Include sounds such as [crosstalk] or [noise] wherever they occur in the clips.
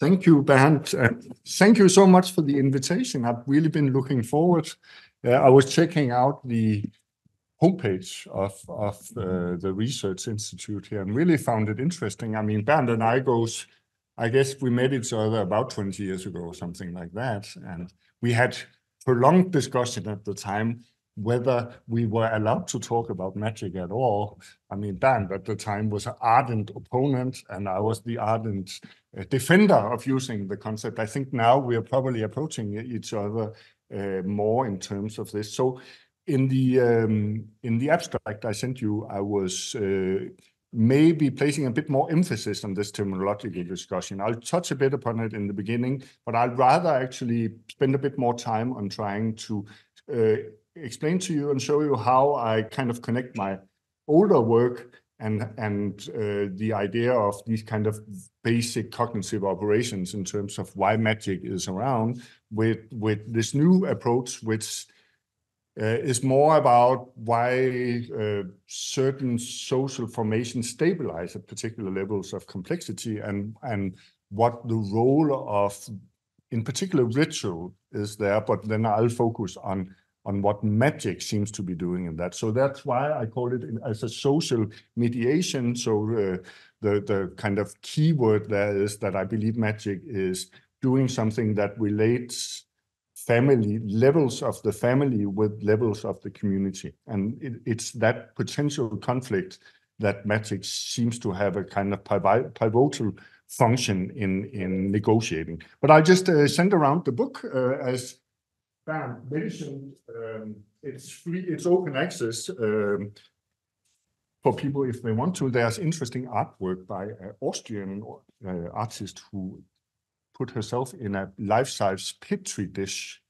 Thank you, Bernd. Thank you so much for the invitation. I've really been looking forward. Uh, I was checking out the homepage of of uh, the research institute here and really found it interesting. I mean, Bernd and I goes, I guess we met each other about 20 years ago or something like that. And we had prolonged discussion at the time whether we were allowed to talk about magic at all. I mean, Dan at the time was an ardent opponent, and I was the ardent uh, defender of using the concept. I think now we are probably approaching each other uh, more in terms of this. So in the um, in the abstract I sent you, I was uh, maybe placing a bit more emphasis on this terminological discussion. I'll touch a bit upon it in the beginning, but I'd rather actually spend a bit more time on trying to explain to you and show you how I kind of connect my older work and and uh, the idea of these kind of basic cognitive operations in terms of why magic is around with with this new approach, which uh, is more about why uh, certain social formations stabilize at particular levels of complexity and and what the role of, in particular, ritual is there. But then I'll focus on what magic seems to be doing in that. So that's why I call it as a social mediation. So uh, the kind of keyword there is that I believe magic is doing something that relates family levels of the family with levels of the community. And it's that potential conflict that magic seems to have a kind of pivotal function in in negotiating. But I just uh, sent around the book uh, as Bernd mentioned. Um, it's free, it's open access um, for people if they want to. There's interesting artwork by an Austrian uh, artist who put herself in a life-size Petri dish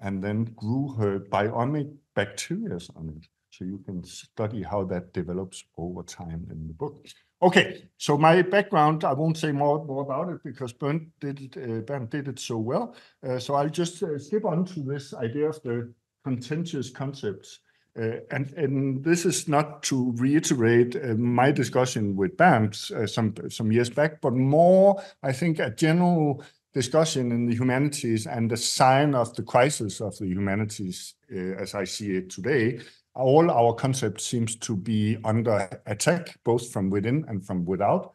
and then grew her bionic bacteria on it. So you can study how that develops over time in the book. Okay, so my background, I won't say more more about it because Bernd did it uh, Ben did it so well. Uh, so I'll just uh, skip on to this idea of the contentious concepts. And and this is not to reiterate my discussion with Bernd some years back, but more, I think, a general discussion in the humanities and the sign of the crisis of the humanities as I see it today. All our concepts seem to be under attack, both from within and from without.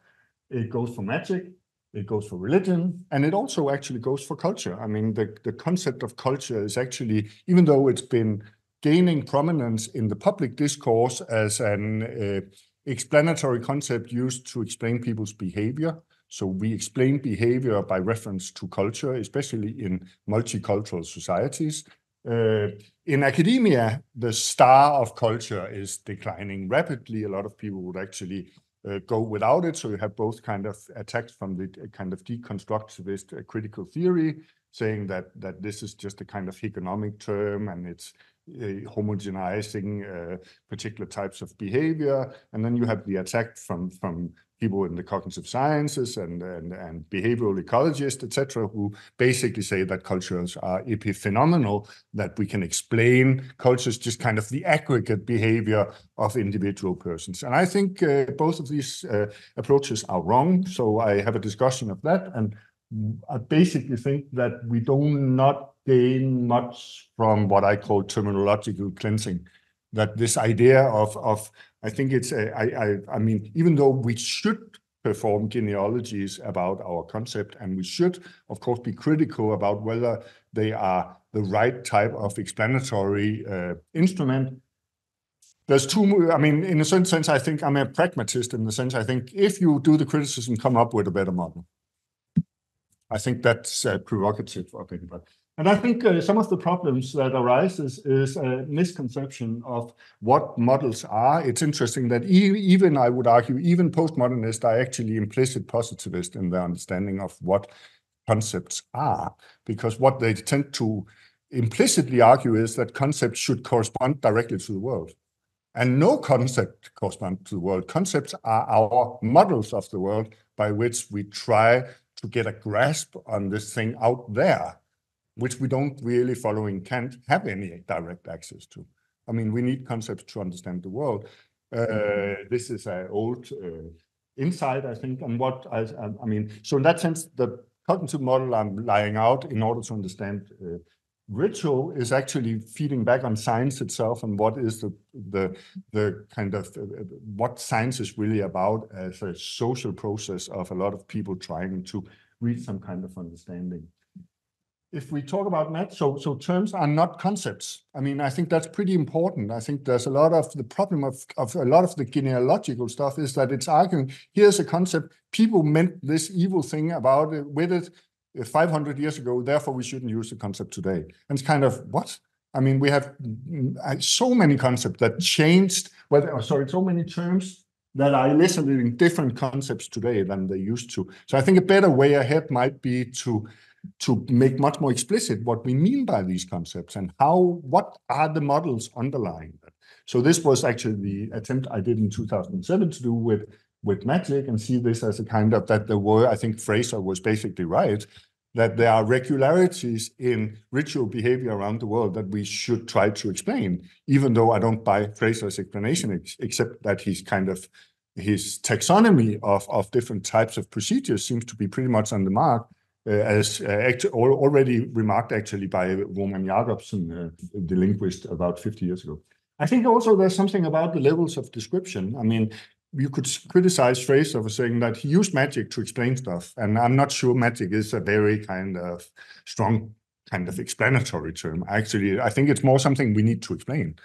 It goes for magic, it goes for religion, and it also actually goes for culture. I mean, the concept of culture is actually, even though it's been gaining prominence in the public discourse as an eh, explanatory concept used to explain people's behavior. So we explain behavior by reference to culture, especially in multicultural societies. Øh, in academia, the star of culture is declining rapidly. A lot of people would actually uh, go without it. So you have both kind of attacks from the uh, kind of deconstructivist uh, critical theory saying that that this is just a kind of economic term and it's homogenizing particular types of behavior. And then you have the attack from from people in the cognitive sciences and and, and behavioral ecologists, etc., who basically say that cultures are epiphenomenal, that we can explain cultures just kind of the aggregate behavior of individual persons. And I think uh, both of these uh, approaches are wrong. So I have a discussion of that. And I basically think that we do not gain much from what I call terminological cleansing. That this idea of, of I think it's, I mean, even though we should perform genealogies about our concept and we should, of course, be critical about whether they are the right type of explanatory uh, instrument. There's two, I mean, in a certain sense, I think I'm a pragmatist in the sense I think if you do the criticism, come up with a better model. I think that's a prerogative of anybody. And I think uh, some of the problems that arises is a misconception of what models are. It's interesting that even I would argue, even postmodernists are actually implicit positivists in their understanding of what concepts are. Because what they tend to implicitly argue is that concepts should correspond directly to the world. And no concept corresponds to the world. Concepts are our models of the world by which we try to get a grasp on this thing out there, which we don't really following can't have any direct access to. I mean, we need concepts to understand the world. This is an old insight, I think, on what I mean. So in that sense, the cognitive model I'm laying out in order to understand uh, ritual is actually feeding back on science itself and what is the the the kind of uh, what science is really about as a social process of a lot of people trying to reach some kind of understanding if we talk about that, so so terms are not concepts. I mean, I think that's pretty important. I think there's a lot of the problem of, of a lot of the genealogical stuff is that it's arguing here's a concept. People meant this evil thing about it with it uh, 500 years ago. Therefore, we shouldn't use the concept today. And it's kind of what? I mean, we have mm, mm so many concepts that changed. Well, oh, sorry, so many terms that are eliciting different concepts today than they used to. So I think a better way ahead might be to to make much more explicit what we mean by these concepts and how what are the models underlying that. So this was actually the attempt I did in 2007 to do with with magic and see this as a kind of that there were I think Frazer was basically right that there are regularities in ritual behavior around the world that we should try to explain, even though I don't buy Frazer's explanation, ex except that he's kind of his taxonomy of, of different types of procedures seems to be pretty much on the mark. Uh, as uh, already remarked actually by Roman Jakobson, uh, the linguist, about 50 years ago. I think also there's something about the levels of description. I mean, you could criticize Frazer for saying that he used magic to explain stuff, and I'm not sure magic is a very kind of strong kind of explanatory term. Actually, I think it's more something we need to explain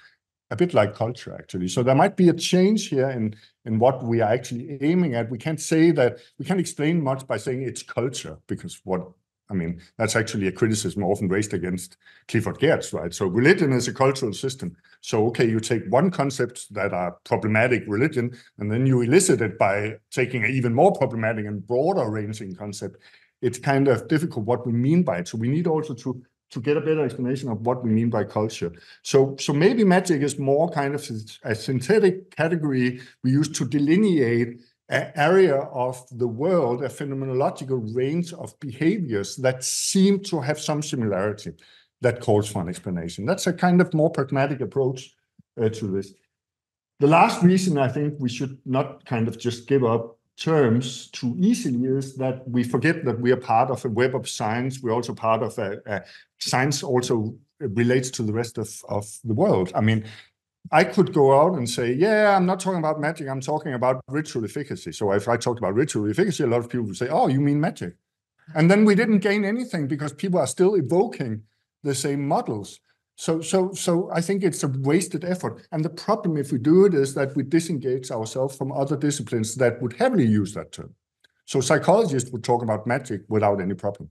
a bit like culture, actually. So there might be a change here in, in what we are actually aiming at. We can't say that, we can't explain much by saying it's culture, because what, I mean, that's actually a criticism often raised against Clifford Geertz, right? So religion is a cultural system. So, okay, you take one concept that are problematic religion, and then you elicit it by taking an even more problematic and broader ranging concept. It's kind of difficult what we mean by it. So we need also to to get a better explanation of what we mean by culture. So, so maybe magic is more kind of a synthetic category we use to delineate an area of the world, a phenomenological range of behaviors that seem to have some similarity that calls for an explanation. That's a kind of more pragmatic approach uh, to this. The last reason I think we should not kind of just give up terms too easily is that we forget that we are part of a web of science. We're also part of a, a science also relates to the rest of, of the world. I mean, I could go out and say, yeah, I'm not talking about magic. I'm talking about ritual efficacy. So if I talked about ritual efficacy, a lot of people would say, oh, you mean magic. And then we didn't gain anything because people are still evoking the same models. So, so, so I think it's a wasted effort. And the problem, if we do it, is that we disengage ourselves from other disciplines that would heavily use that term. So psychologists would talk about magic without any problem.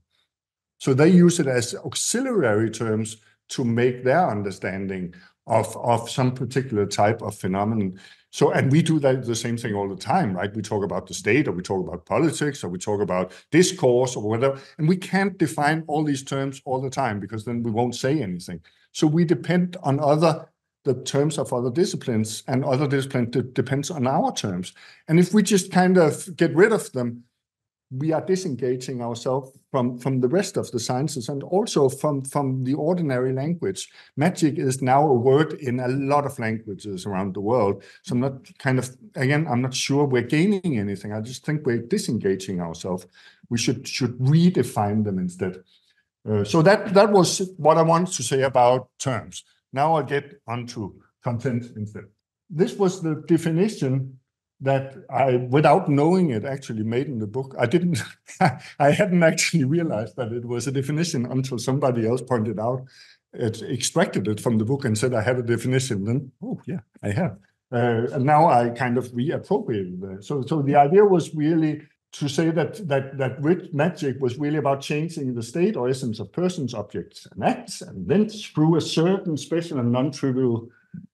So they use it as auxiliary terms to make their understanding of, of some particular type of phenomenon. So, and we do that the same thing all the time, right? We talk about the state, or we talk about politics, or we talk about discourse, or whatever, and we can't define all these terms all the time because then we won't say anything. So we depend on other the terms of other disciplines, and other disciplines depends on our terms. And if we just kind of get rid of them, we are disengaging ourselves from, from the rest of the sciences and also from, from the ordinary language. Magic is now a word in a lot of languages around the world. So I'm not kind of, again, I'm not sure we're gaining anything. I just think we're disengaging ourselves. We should, should redefine them instead. Uh, so that that was what I wanted to say about terms. Now I'll get onto content instead. This was the definition that I, without knowing it, actually made in the book. I didn't, [laughs] I hadn't actually realized that it was a definition until somebody else pointed out. It extracted it from the book and said I had a definition. Then, oh yeah, I have. Uh, and now I kind of reappropriated it. So, so the idea was really to say that that that rich magic was really about changing the state or essence of persons, objects, and acts, and then through a certain special and non-trivial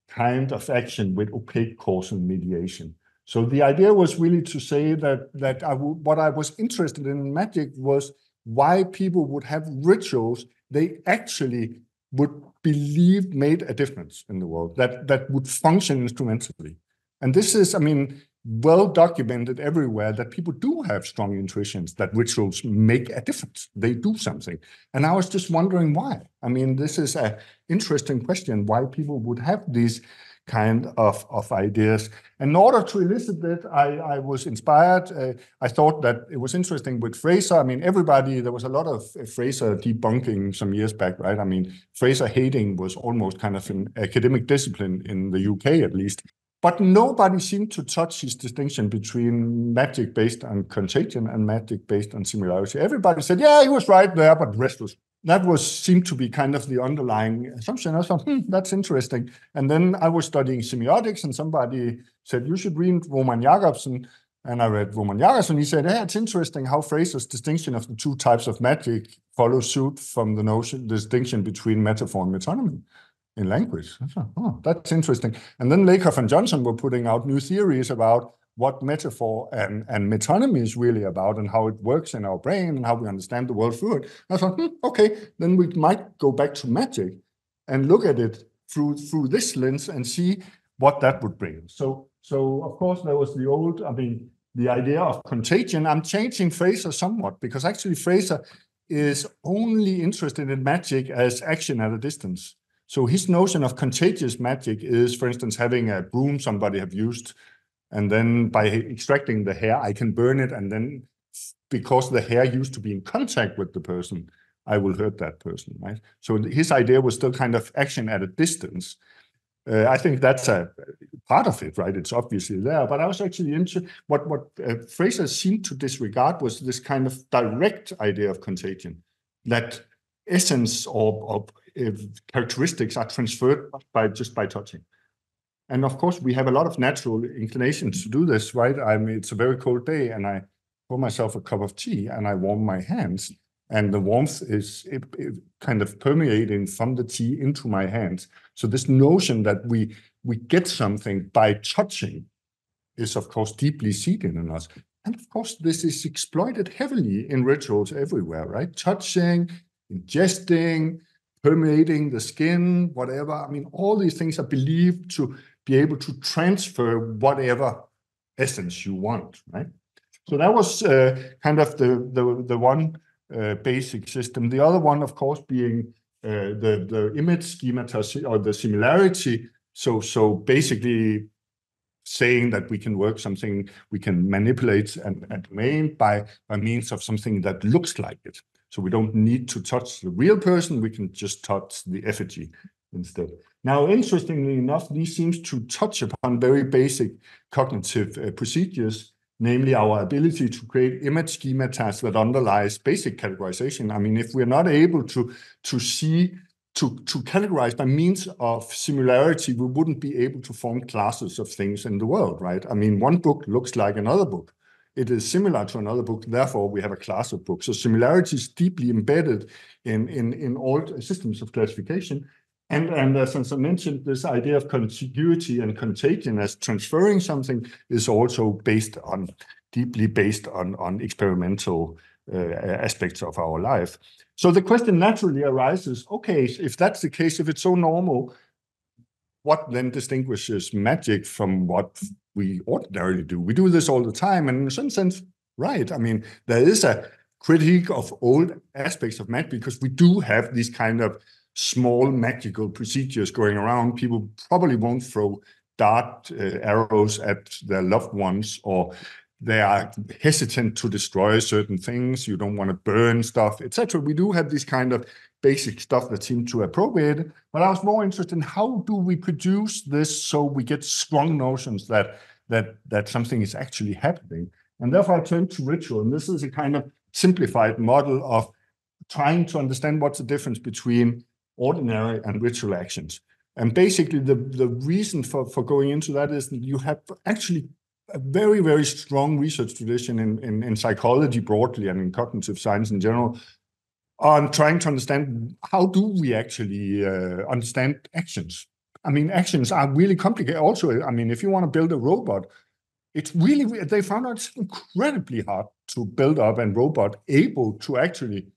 kind of action with opaque causal mediation. So the idea was really to say that that I what I was interested in magic was why people would have rituals they actually would believe made a difference in the world that that would function instrumentally. And this is, I mean, well documented everywhere that people do have strong intuitions that rituals make a difference. They do something. And I was just wondering why. I mean, this is an interesting question why people would have these kind of, of ideas. In order to elicit that, I, I was inspired. Uh, I thought that it was interesting with Frazer. I mean, everybody, there was a lot of Frazer debunking some years back, right? I mean, Frazer hating was almost kind of an academic discipline in the UK, at least. But nobody seemed to touch his distinction between magic based on contagion and magic based on similarity. Everybody said, yeah, he was right there, but the rest was that was seemed to be kind of the underlying assumption. I thought, hmm, that's interesting. And then I was studying semiotics, and somebody said you should read Roman Jakobson. And I read Roman Jakobson. He said, "Yeah, it's interesting how Frazer's distinction of the two types of magic follows suit from the notion the distinction between metaphor and metonymy in language." Oh, that's interesting. And then Lakoff and Johnson were putting out new theories about what metaphor and, and metonymy is really about and how it works in our brain and how we understand the world through it. I thought, hmm, okay, then we might go back to magic and look at it through through this lens and see what that would bring. So, so of course, there was the old, I mean, the idea of contagion. I'm changing Frazer somewhat because actually Frazer is only interested in magic as action at a distance. So his notion of contagious magic is, for instance, having a broom somebody have used and then by extracting the hair, I can burn it. And then because the hair used to be in contact with the person, I will hurt that person, right? So his idea was still kind of action at a distance. Uh, I think that's a part of it, right? It's obviously there, but I was actually into what what uh, Frazer seemed to disregard was this kind of direct idea of contagion, that essence or, or characteristics are transferred by just by touching. And of course, we have a lot of natural inclinations to do this, right? I mean, it's a very cold day and I pour myself a cup of tea and I warm my hands and the warmth is it, it kind of permeating from the tea into my hands. So this notion that we we get something by touching is of course deeply seated in us. And of course, this is exploited heavily in rituals everywhere, right? Touching, ingesting, permeating the skin, whatever. I mean, all these things are believed to be able to transfer whatever essence you want, right? So that was uh, kind of the the, the one uh, basic system. The other one, of course, being uh, the the image schema or the similarity. So so basically saying that we can work something, we can manipulate and, a domain by by means of something that looks like it. So we don't need to touch the real person, we can just touch the effigy instead. Now, interestingly enough, these seems to touch upon very basic cognitive uh, procedures, namely our ability to create image schemas that underlies basic categorization. I mean, if we're not able to, to see, to, to categorize by means of similarity, we wouldn't be able to form classes of things in the world, right? I mean, one book looks like another book. It is similar to another book, therefore we have a class of books. So similarity is deeply embedded in, in, in all systems of classification. And, and as I mentioned, this idea of contiguity and contagion as transferring something is also based on, deeply based on, on experimental uh, aspects of our life. So the question naturally arises, okay, if that's the case, if it's so normal, what then distinguishes magic from what we ordinarily do? We do this all the time, and in some sense, right. I mean, there is a critique of old aspects of magic because we do have these kind of small magical procedures going around. People probably won't throw dart uh, arrows at their loved ones or they are hesitant to destroy certain things. You don't want to burn stuff, etc. We do have these kind of basic stuff that seemed to appropriate. But I was more interested in how do we produce this so we get strong notions that that that something is actually happening. And therefore I turned to ritual. And this is a kind of simplified model of trying to understand what's the difference between ordinary and ritual actions. And basically, the, the reason for, for going into that is that you have actually a very, very strong research tradition in, in, in psychology broadly and in cognitive science in general on trying to understand how do we actually uh, understand actions. I mean, actions are really complicated. Also, I mean, if you want to build a robot, it's really they found out it's incredibly hard to build up a robot able to actually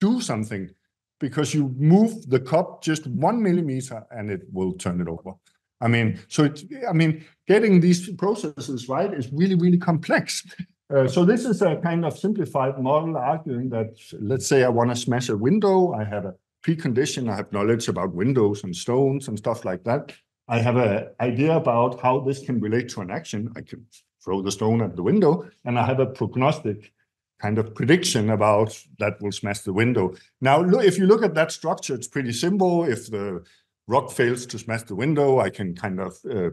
do something because you move the cup just one millimeter and it will turn it over. I mean, so it, I mean, getting these processes right is really, really complex. Uh, so this is a kind of simplified model arguing that, let's say I want to smash a window. I have a precondition. I have knowledge about windows and stones and stuff like that. I have an idea about how this can relate to an action. I can throw the stone at the window, and I have a prognostic kind of prediction about that will smash the window. Now, look, if you look at that structure, it's pretty simple. If the rock fails to smash the window, I can kind of uh,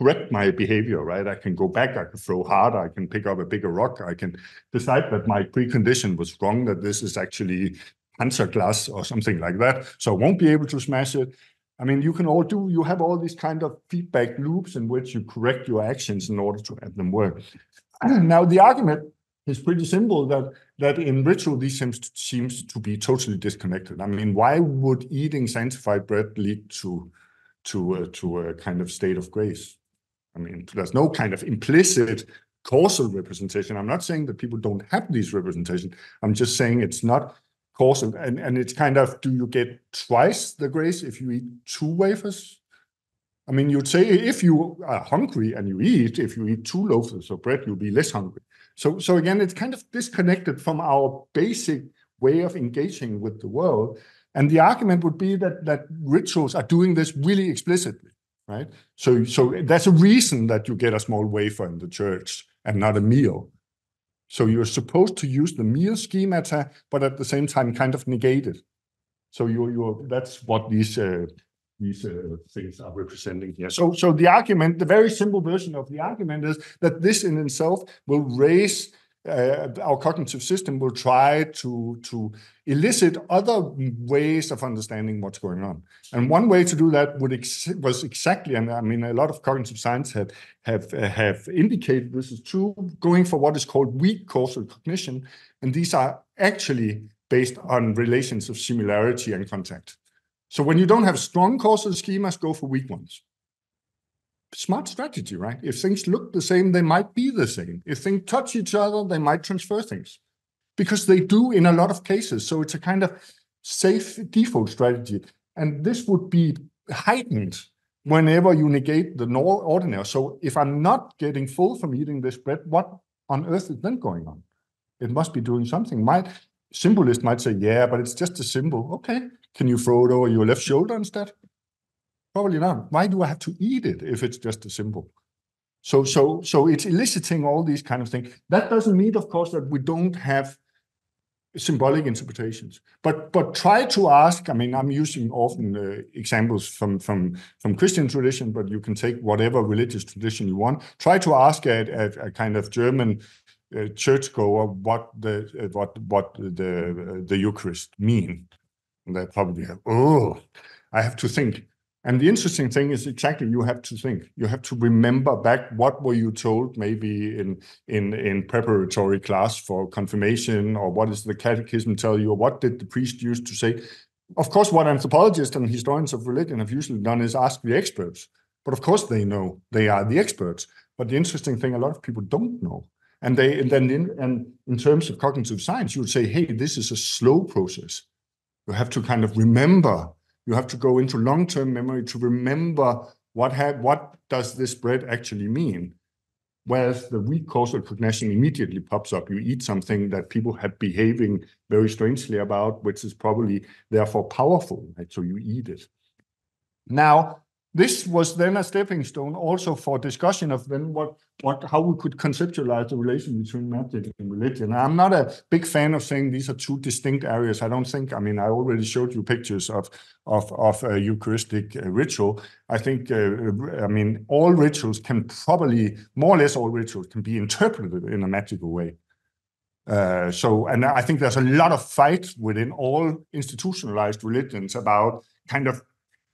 correct my behavior, right? I can go back, I can throw harder, I can pick up a bigger rock, I can decide that my precondition was wrong, that this is actually Panzer glass or something like that, so I won't be able to smash it. I mean, you can all do, you have all these kind of feedback loops in which you correct your actions in order to have them work. [clears throat] Now, the argument is pretty simple that that in ritual, these seems, seems to be totally disconnected. I mean, why would eating sanctified bread lead to, to, uh, to a kind of state of grace? I mean, there's no kind of implicit causal representation. I'm not saying that people don't have these representations. I'm just saying it's not causal. And, and it's kind of, do you get twice the grace if you eat two wafers? I mean, you'd say if you are hungry and you eat, if you eat two loaves of bread, you'll be less hungry. So, so again, it's kind of disconnected from our basic way of engaging with the world. And the argument would be that that rituals are doing this really explicitly right? So, so that's a reason that you get a small wafer in the church and not a meal. So you're supposed to use the meal schemata, but at the same time kind of negate it. So you you that's what these uh, these uh, things are representing here. So so the argument, the very simple version of the argument is that this in itself will raise uh, our cognitive system will try to, to elicit other ways of understanding what's going on. And one way to do that would ex was exactly, and I mean, a lot of cognitive science have, have, uh, have indicated this is true, going for what is called weak causal cognition. And these are actually based on relations of similarity and contact. So when you don't have strong causal schemas, go for weak ones smart strategy, right? If things look the same, they might be the same. If things touch each other, they might transfer things because they do in a lot of cases. So it's a kind of safe default strategy. And this would be heightened whenever you negate the ordinary. So if I'm not getting full from eating this bread, what on earth is then going on? It must be doing something. My symbolist might say, yeah, but it's just a symbol. Okay, can you throw it over your left shoulder instead? Probably not. Why do I have to eat it if it's just a symbol? So, so, so it's eliciting all these kind of things. That doesn't mean, of course, that we don't have symbolic interpretations. But but try to ask. I mean, I'm using often uh, examples from from from Christian tradition, but you can take whatever religious tradition you want. Try to ask a, a, a kind of German uh, churchgoer what the uh, what what the uh, the Eucharist mean. They probably have, oh, I have to think. And the interesting thing is exactly you have to think. You have to remember back what were you told maybe in in in preparatory class for confirmation, or what does the catechism tell you, or what did the priest used to say? Of course, what anthropologists and historians of religion have usually done is ask the experts. But of course, they know they are the experts. But the interesting thing, a lot of people don't know. And they and then in, and in terms of cognitive science, you would say, hey, this is a slow process. You have to kind of remember you have to go into long-term memory to remember what had what does this bread actually mean. Whereas the weak causal cognition immediately pops up. You eat something that people have behaving very strangely about, which is probably therefore powerful, right? So you eat it. Now, this was then a stepping stone also for discussion of then what what how we could conceptualize the relation between magic and religion. I'm not a big fan of saying these are two distinct areas. I don't think. I mean, I already showed you pictures of of of a Eucharistic uh, ritual. I think. Uh, I mean, all rituals can probably more or less all rituals can be interpreted in a magical way. Uh, so, and I think there's a lot of fight within all institutionalized religions about kind of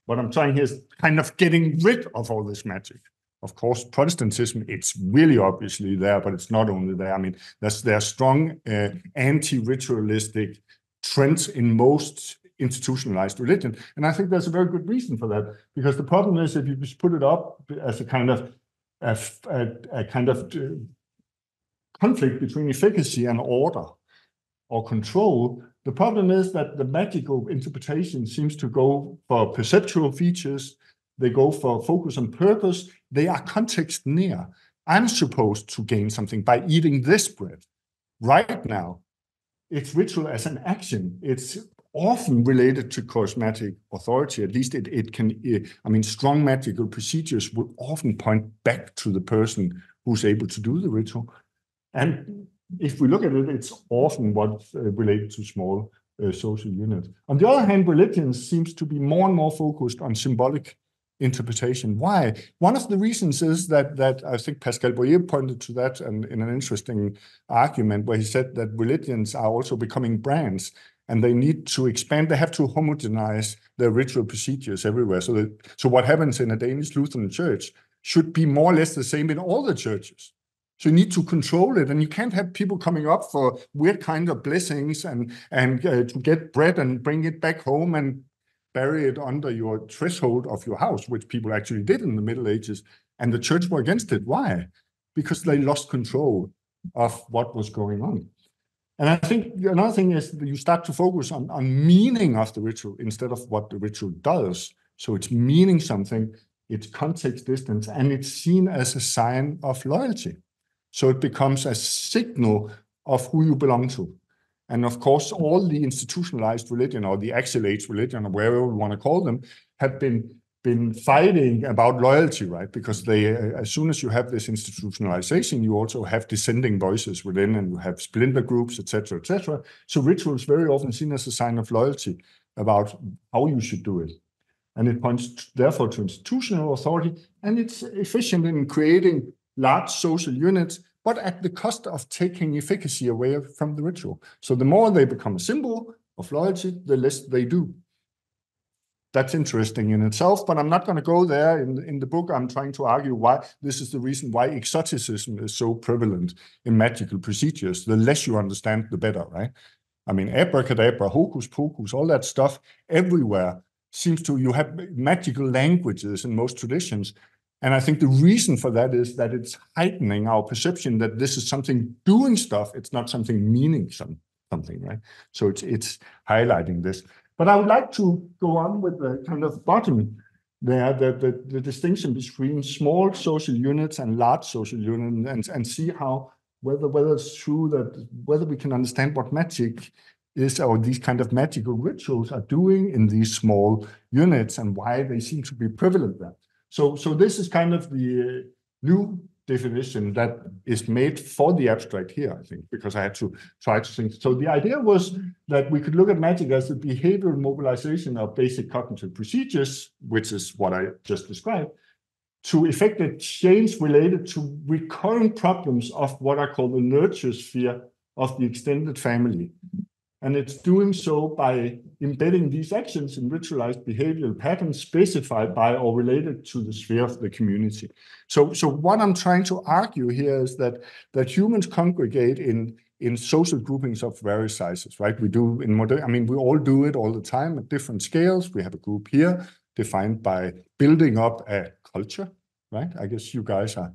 what I'm trying here is kind of getting rid of all this magic. Of course, Protestantism, it's really obviously there, but it's not only there. I mean, there's there are strong uh, anti-ritualistic trends in most institutionalized religion. And I think there's a very good reason for that, because the problem is if you just put it up as a kind of a, a, a kind of uh, conflict between efficacy and order or control, the problem is that the magical interpretation seems to go for perceptual features, they go for focus and purpose, they are context near. I'm supposed to gain something by eating this bread right now. It's ritual as an action. It's often related to charismatic authority. At least it, it can, eh, I mean, strong magical procedures will often point back to the person who's able to do the ritual. And if we look at it, it's often what's uh, related to small uh, social units. On the other hand, religion seems to be more and more focused on symbolic interpretation. Why? One of the reasons is that that I think Pascal Boyer pointed to that and in an interesting argument where he said that religions are also becoming brands and they need to expand. They have to homogenize their ritual procedures everywhere. So that so what happens in a Danish Lutheran church should be more or less the same in all the churches. So you need to control it, and you can't have people coming up for weird kind of blessings and and uh, to get bread and bring it back home and bury it under your threshold of your house, which people actually did in the Middle Ages, and the church were against it. Why? Because they lost control of what was going on. And I think another thing is you start to focus on, on meaning of the ritual instead of what the ritual does. So it's meaning something, it's context distance, and it's seen as a sign of loyalty. So it becomes a signal of who you belong to. And of course, all the institutionalized religion or the axial religion, or whatever we want to call them, have been been fighting about loyalty, right? Because they, uh, as soon as you have this institutionalization, you also have dissenting voices within, and you have splinter groups, etc., etc. So ritual is very often seen as a sign of loyalty about how you should do it, and it points therefore to institutional authority, and it's efficient in creating large social units, but at the cost of taking efficacy away from the ritual. So the more they become a symbol of loyalty, the less they do that's interesting in itself, but I'm not going to go there. In, in the book, I'm trying to argue why this is the reason why exoticism is so prevalent in magical procedures. The less you understand, the better, right? I mean, abracadabra, hocus pocus, all that stuff everywhere seems to, you have magical languages in most traditions. And I think the reason for that is that it's heightening our perception that this is something doing stuff. It's not something meaning some, something, right? So it's, it's highlighting this. But I would like to go on with the kind of bottom there, the, the, the distinction between small social units and large social units, and, and see how whether whether it's true that whether we can understand what magic is or these kind of magical rituals are doing in these small units and why they seem to be prevalent there. So, so this is kind of the new definition that is made for the abstract here, I think, because I had to try to think. So the idea was that we could look at magic as the behavioral mobilization of basic cognitive procedures, which is what I just described, to effect a change related to recurrent problems of what I call the nurture sphere of the extended family. And it's doing so by embedding these actions in ritualized behavioral patterns specified by or related to the sphere of the community. So, so what I'm trying to argue here is that, that humans congregate in, in social groupings of various sizes, right? We do in modern, I mean, we all do it all the time at different scales. We have a group here defined by building up a culture, right? I guess you guys are,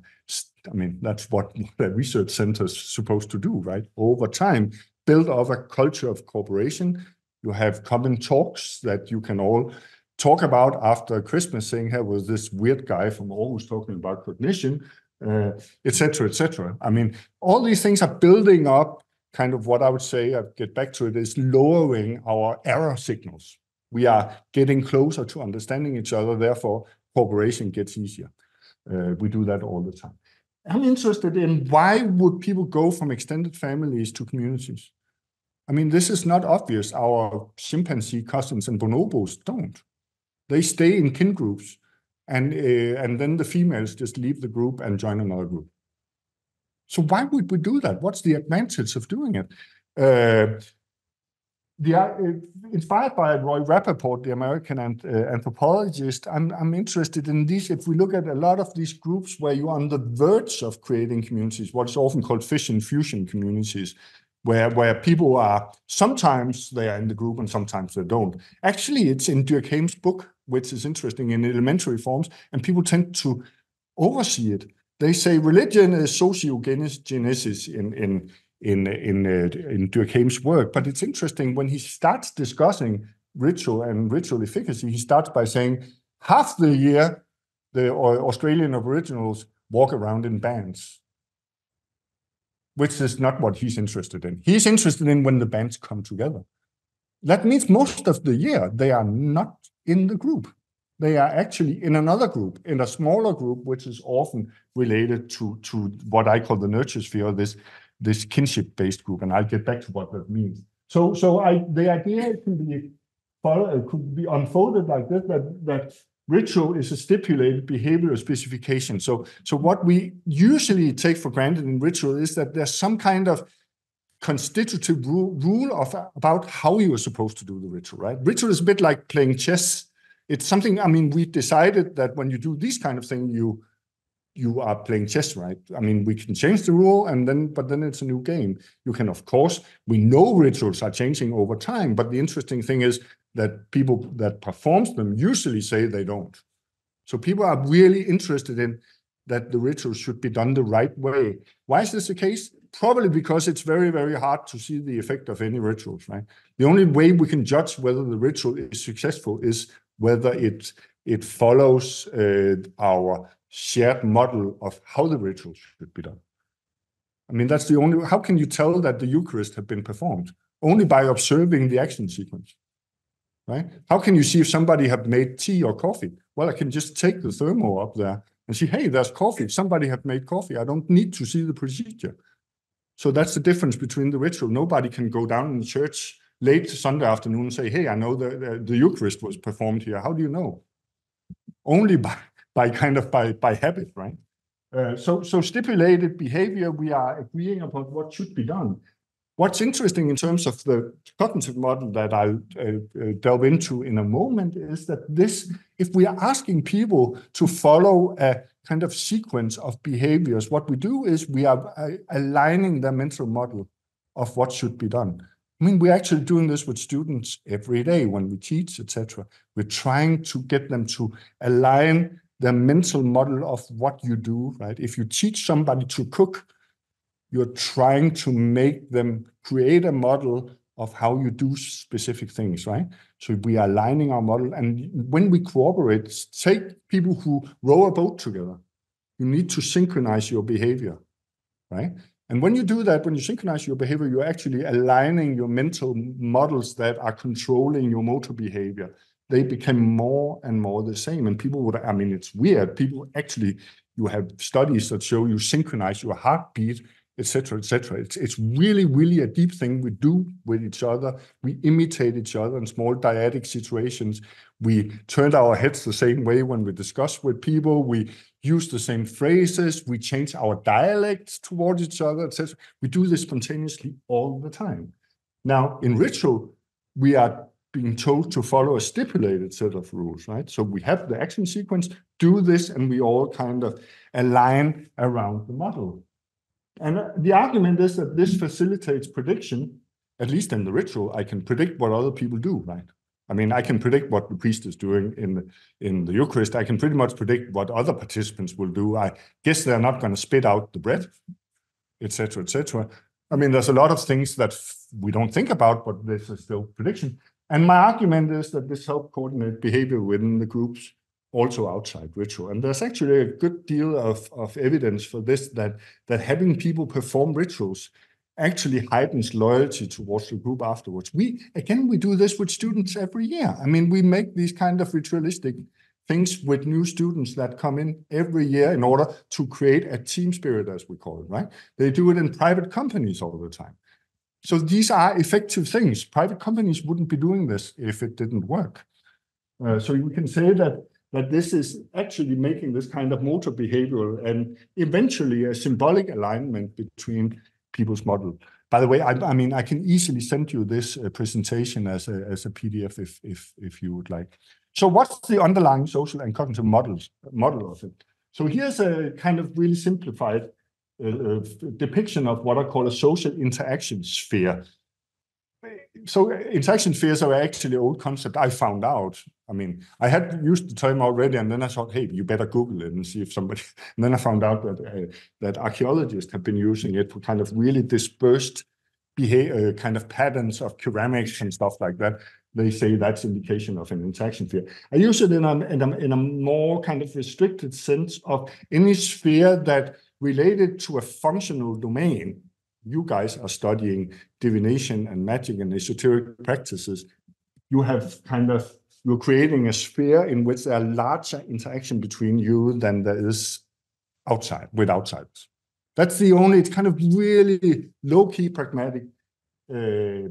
I mean, that's what the research center is supposed to do, right? Over time, build up a culture of cooperation. You have common talks that you can all talk about after Christmas, saying, "Here was this weird guy from Aarhus talking about cognition," etc., uh, etc. Et I mean, all these things are building up. Kind of what I would say, I get back to it, is lowering our error signals. We are getting closer to understanding each other. Therefore, cooperation gets easier. Uh, we do that all the time. I'm interested in why would people go from extended families to communities? I mean, this is not obvious. Our chimpanzee cousins and bonobos don't. They stay in kin groups, and uh, and then the females just leave the group and join another group. So why would we do that? What's the advantage of doing it? Uh, the, uh, inspired by Roy Rappaport, the American uh, anthropologist, I'm, I'm interested in these. If we look at a lot of these groups where you're on the verge of creating communities, what is often called fission fusion communities, where, where people are sometimes they are in the group and sometimes they don't. Actually, it's in Durkheim's book, which is interesting in elementary forms, and people tend to oversee it. They say religion is sociogenesis in, in, in in uh, in Durkheim's work. But it's interesting when he starts discussing ritual and ritual efficacy. He starts by saying half the year the Australian Aboriginals walk around in bands, which is not what he's interested in. He's interested in when the bands come together. that means most of the year they are not in the group. They are actually in another group, in a smaller group, which is often related to, to what I call the nurture sphere, this, this kinship-based group. And I'll get back to what that means. So, so I, the idea can be, could be unfolded like this, that, that ritual is a stipulated behavioral specification. So, so what we usually take for granted in ritual is that there's some kind of constitutive rule, rule of about how you are supposed to do the ritual, right? Ritual is a bit like playing chess. It's something, I mean, we decided that when you do these kind of thing, you you are playing chess, right? I mean, we can change the rule and then, but then it's a new game. You can, of course, we know rituals are changing over time, but the interesting thing is that people that performs them usually say they don't. So people are really interested in that the rituals should be done the right way. Why is this the case? Probably because it's very, very hard to see the effect of any rituals, right? The only way we can judge whether the ritual is successful is whether it it follows uh, our shared model of how the ritual should be done. I mean, that's the only, how can you tell that the Eucharist have been performed? Only by observing the action sequence, right? How can you see if somebody have made tea or coffee? Well, I can just take the thermo up there and see, hey, there's coffee. Somebody have made coffee. I don't need to see the procedure. So that's the difference between the ritual. Nobody can go down in the church late Sunday afternoon and say, hey, I know the, the, the Eucharist was performed here. How do you know? Only by, by kind of by, by habit, right? Uh, so, so stipulated behavior, we are agreeing upon what should be done. What's interesting in terms of the cognitive model that I'll uh, uh, delve into in a moment is that this, if we are asking people to follow a kind of sequence of behaviors, what we do is we are uh, aligning their mental model of what should be done. I mean, we're actually doing this with students every day when we teach, etc. We're trying to get them to align the mental model of what you do, right? If you teach somebody to cook, you're trying to make them create a model of how you do specific things, right? So we are aligning our model. And when we cooperate, take people who row a boat together. You need to synchronize your behavior, right? And when you do that, when you synchronize your behavior, you're actually aligning your mental models that are controlling your motor behavior they became more and more the same. And people would, I mean, it's weird. People actually, you have studies that show you synchronize your heartbeat, etc., etc. It's it's really, really a deep thing we do with each other. We imitate each other in small dyadic situations. We turn our heads the same way when we discuss with people. We use the same phrases. We change our dialects towards each other, etc. We do this spontaneously all the time. Now, in ritual, we are being told to follow a stipulated set of rules, right? So we have the action sequence, do this, and we all kind of align around the model. And uh, the argument is that this facilitates prediction, at least in the ritual, I can predict what other people do, right? I mean, I can predict what the priest is doing in the, in the Eucharist. I can pretty much predict what other participants will do. I guess they're not going to spit out the bread, etc., etc. I mean, there's a lot of things that we don't think about, but this is still prediction. And my argument is that this helps coordinate behavior within the groups also outside ritual. And there's actually a good deal of, of evidence for this, that, that having people perform rituals actually heightens loyalty towards the group afterwards. We, again, we do this with students every year. I mean, we make these kind of ritualistic things with new students that come in every year in order to create a team spirit, as we call it, right? They do it in private companies all the time. So these are effective things. Private companies wouldn't be doing this if it didn't work. Uh, so you can say that that this is actually making this kind of motor behavioral and eventually a symbolic alignment between people's model. By the way, I, I mean I can easily send you this uh, presentation as a as a PDF if if if you would like. So what's the underlying social and cognitive models model of it? So here's a kind of really simplified uh, depiction of what I call a social interaction sphere. So interaction spheres are actually old concept I found out. I mean, I had used the term already, and then I thought, hey, you better Google it and see if somebody. [laughs] And then I found out that uh, that archaeologists have been using it for kind of really dispersed behavior, uh, kind of patterns of ceramics and stuff like that. They say that's indication of an interaction sphere. I use it in a, in a, in a more kind of restricted sense of any sphere that related to a functional domain you guys are studying divination and magic and esoteric practices, you have kind of you're creating a sphere in which there are larger interaction between you than there is outside with outsiders. That's the only, it's kind of really low-key pragmatic uh,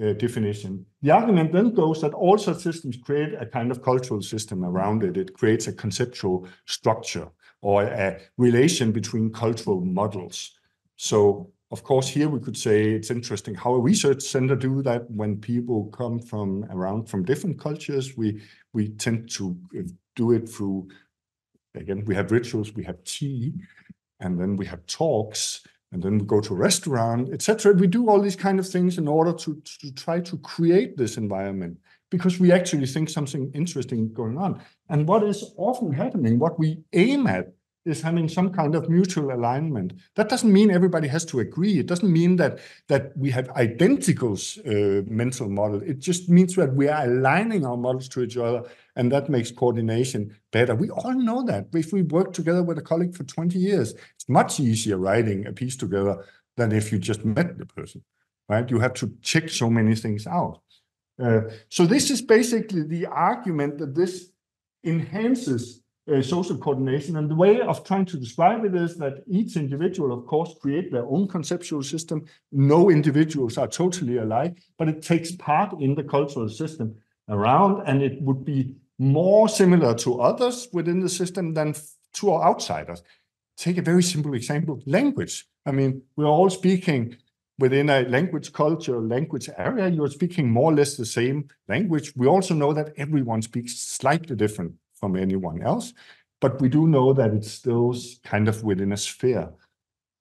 uh, definition. The argument then goes that all such systems create a kind of cultural system around it. It creates a conceptual structure or a relation between cultural models. So of course, here we could say it's interesting how a research center do that when people come from around from different cultures. We we tend to uh, do it through again, we have rituals, we have tea, and then we have talks, and then we go to a restaurant, etc. We do all these kind of things in order to, to try to create this environment because we actually think something interesting going on. And what is often happening, what we aim at is having some kind of mutual alignment. That doesn't mean everybody has to agree. It doesn't mean that that we have identical uh, mental model. It just means that we are aligning our models to each other, and that makes coordination better. We all know that. If we work together with a colleague for 20 years, it's much easier writing a piece together than if you just met the person, right? You have to check so many things out. Uh, so this is basically the argument that this enhances uh, social coordination. And the way of trying to describe it is that each individual, of course, create their own conceptual system. No individuals are totally alike, but it takes part in the cultural system around, and it would be more similar to others within the system than to outsiders. Take a very simple example, language. I mean, we're all speaking within a language culture, language area, you're speaking more or less the same language. We also know that everyone speaks slightly different from anyone else. But we do know that it's still kind of within a sphere.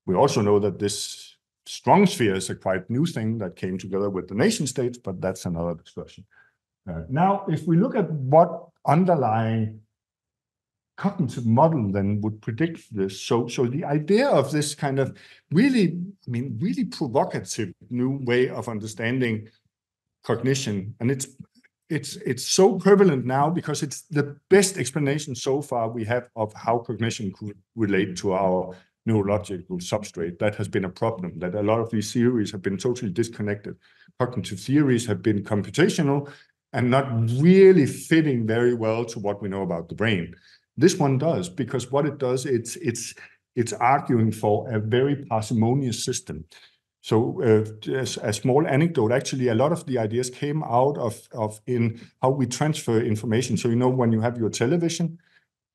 We also know that this strong sphere is a quite new thing that came together with the nation states, but that's another discussion. Uh, now, if we look at what underlying cognitive model then would predict this. So, so the idea of this kind of really, I mean, really provocative new way of understanding cognition, and it's it's it's so prevalent now because it's the best explanation so far we have of how cognition could relate to our neurological substrate. That has been a problem, that a lot of these theories have been totally disconnected. Cognitive theories have been computational and not really fitting very well to what we know about the brain. This one does, because what it does, it's it's it's arguing for a very parsimonious system. So uh, a small anecdote, actually, a lot of the ideas came out of, of in how we transfer information. So, you know, when you have your television,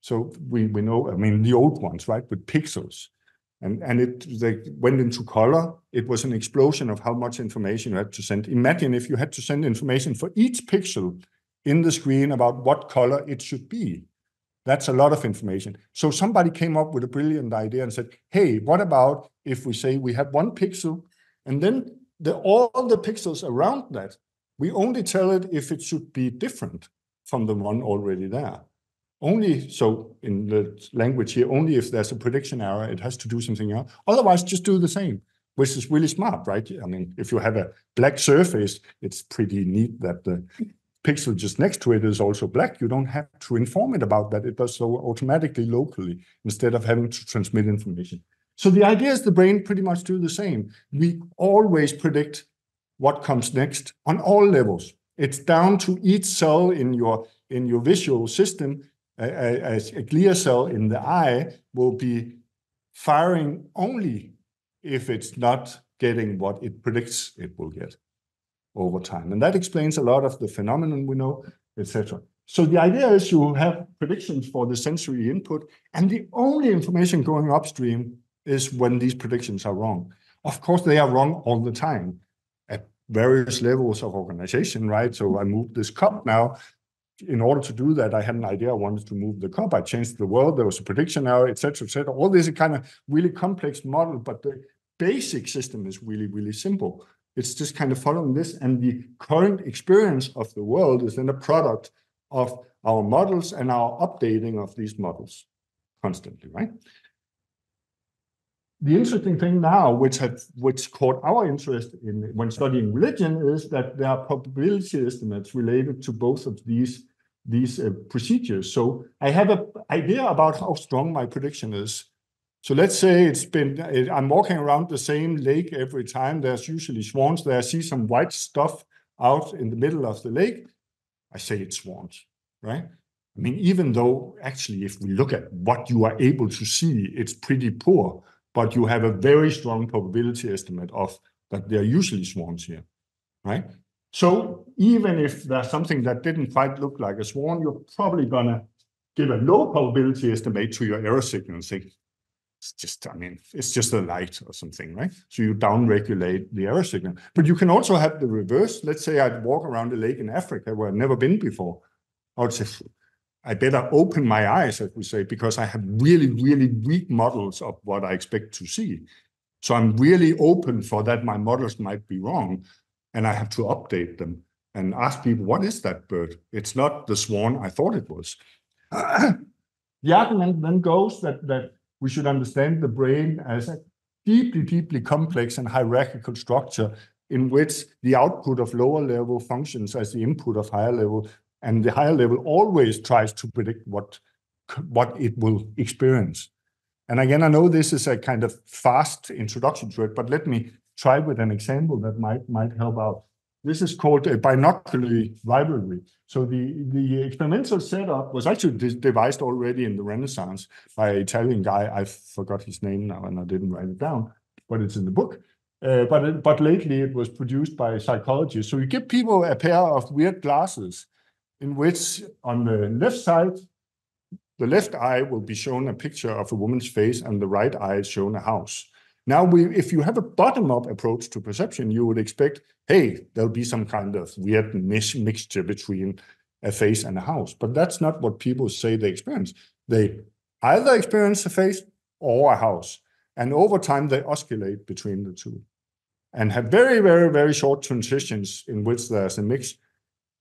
so we, we know, I mean, the old ones, right, with pixels, and, and it they went into color. It was an explosion of how much information you had to send. Imagine if you had to send information for each pixel in the screen about what color it should be. That's a lot of information. So somebody came up with a brilliant idea and said, hey, what about if we say we have one pixel and then the, all the pixels around that, we only tell it if it should be different from the one already there. Only so in the language here, only if there's a prediction error, it has to do something else. Otherwise, just do the same, which is really smart, right? I mean, if you have a black surface, it's pretty neat that the pixel just next to it is also black. You don't have to inform it about that. It does so automatically locally instead of having to transmit information. So the idea is the brain pretty much do the same. We always predict what comes next on all levels. It's down to each cell in your in your visual system. A, a, a glia cell in the eye will be firing only if it's not getting what it predicts it will get over time. And that explains a lot of the phenomenon we know, etc. So the idea is you have predictions for the sensory input, and the only information going upstream is when these predictions are wrong. Of course, they are wrong all the time at various levels of organization, right? So I moved this cup now. In order to do that, I had an idea. I wanted to move the cup. I changed the world. There was a prediction now, et cetera, et cetera. All this is kind of really complex model, but the basic system is really, really simple. It's just kind of following this. And the current experience of the world is then a product of our models and our updating of these models constantly, right? the interesting thing now, which had which caught our interest in when studying religion, is that there are probability estimates related to both of these these uh, procedures. So I have an idea about how strong my prediction is So let's say it's been, I'm walking around the same lake every time. There's usually swans there. I see some white stuff out in the middle of the lake. I say it's swans, right? I mean, even though actually, if we look at what you are able to see, it's pretty poor, but you have a very strong probability estimate of that there are usually swans here, right? So even if there's something that didn't quite look like a swan, you're probably gonna give a low probability estimate to your error signal and say, it's just, I mean, it's just a light or something, right? So you downregulate the error signal. But you can also have the reverse. Let's say I'd walk around a lake in Africa where I've never been before. I would say, I better open my eyes, as we say, because I have really, really weak models of what I expect to see. So I'm really open for that my models might be wrong and I have to update them and ask people, what is that bird? It's not the swan I thought it was. [clears throat] the argument then goes that, that we should understand the brain as a deeply, deeply complex and hierarchical structure in which the output of lower level functions as the input of higher level, and the higher level always tries to predict what, what it will experience. And again, I know this is a kind of fast introduction to it, but let me try with an example that might might help out. This is called a binocular rivalry. So the, the experimental setup was actually devised already in the Renaissance by an Italian guy. I forgot his name now and I didn't write it down, but it's in the book. Uh, but, but lately it was produced by psychologists. So you give people a pair of weird glasses in which on the left side, the left eye will be shown a picture of a woman's face and the right eye is shown a house. Now, we, if you have a bottom-up approach to perception, you would expect, hey, there'll be some kind of weird mixture between a face and a house. But that's not what people say they experience. They either experience a face or a house. And over time, they oscillate between the two and have very, very, very short transitions in which there's a mix.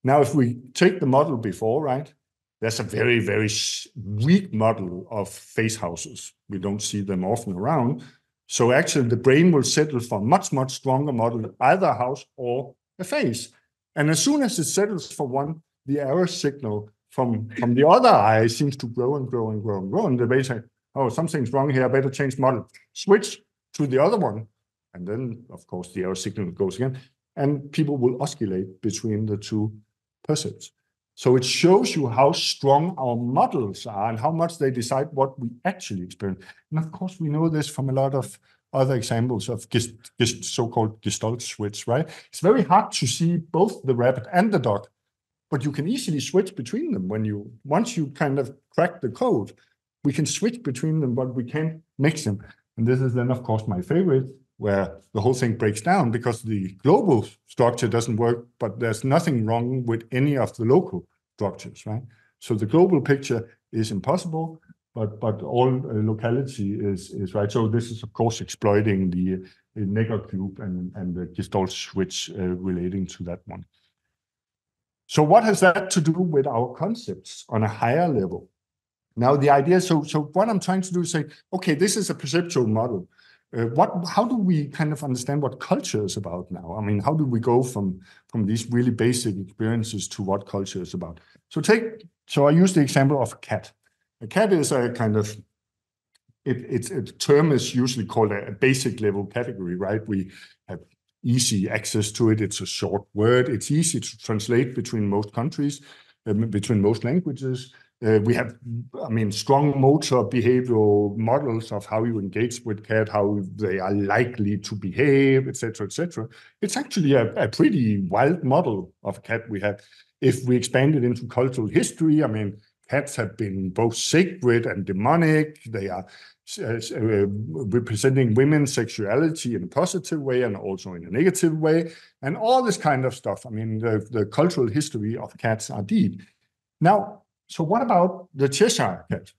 Now, if we take the model before, right, there's a very, very weak model of face houses. We don't see them often around. So actually, the brain will settle for a much, much stronger model, either a house or a face. And as soon as it settles for one, the error signal from, from the other eye seems to grow and grow and grow and grow. And the brain says, oh, something's wrong here, I better change model. Switch to the other one. And then, of course, the error signal goes again. And people will oscillate between the two percepts. So it shows you how strong our models are and how much they decide what we actually experience. And of course, we know this from a lot of other examples of so-called Gestalt switch, right? It's very hard to see both the rabbit and the dog, but you can easily switch between them when you, once you kind of crack the code, we can switch between them, but we can't mix them. And this is then, of course, my favorite, where the whole thing breaks down because the global structure doesn't work, but there's nothing wrong with any of the local structures, right? So the global picture is impossible, but but all uh, locality is is right. So this is of course exploiting the, the Necker cube and and the Gestalt switch uh, relating to that one. So what has that to do with our concepts on a higher level? Now the idea, so so what I'm trying to do is say, okay, this is a perceptual model. Uh, what, how do we kind of understand what culture is about now? I mean, how do we go from from these really basic experiences to what culture is about? So take, so I use the example of a cat. A cat is a kind of, it, it's a term is usually called a, a basic level category, right? We have easy access to it. It's a short word. It's easy to translate between most countries, um, between most languages. Uh, we have, I mean, strong motor behavioral models of how you engage with cat, how they are likely to behave, etc., etc. It's actually a, a, pretty wild model of cat we have. If we expand it into cultural history, I mean, cats have been both sacred and demonic. They are uh, uh, representing women's sexuality in a positive way and also in a negative way, and all this kind of stuff. I mean, the, the cultural history of cats are deep. Now, so what about the Cheshire Cat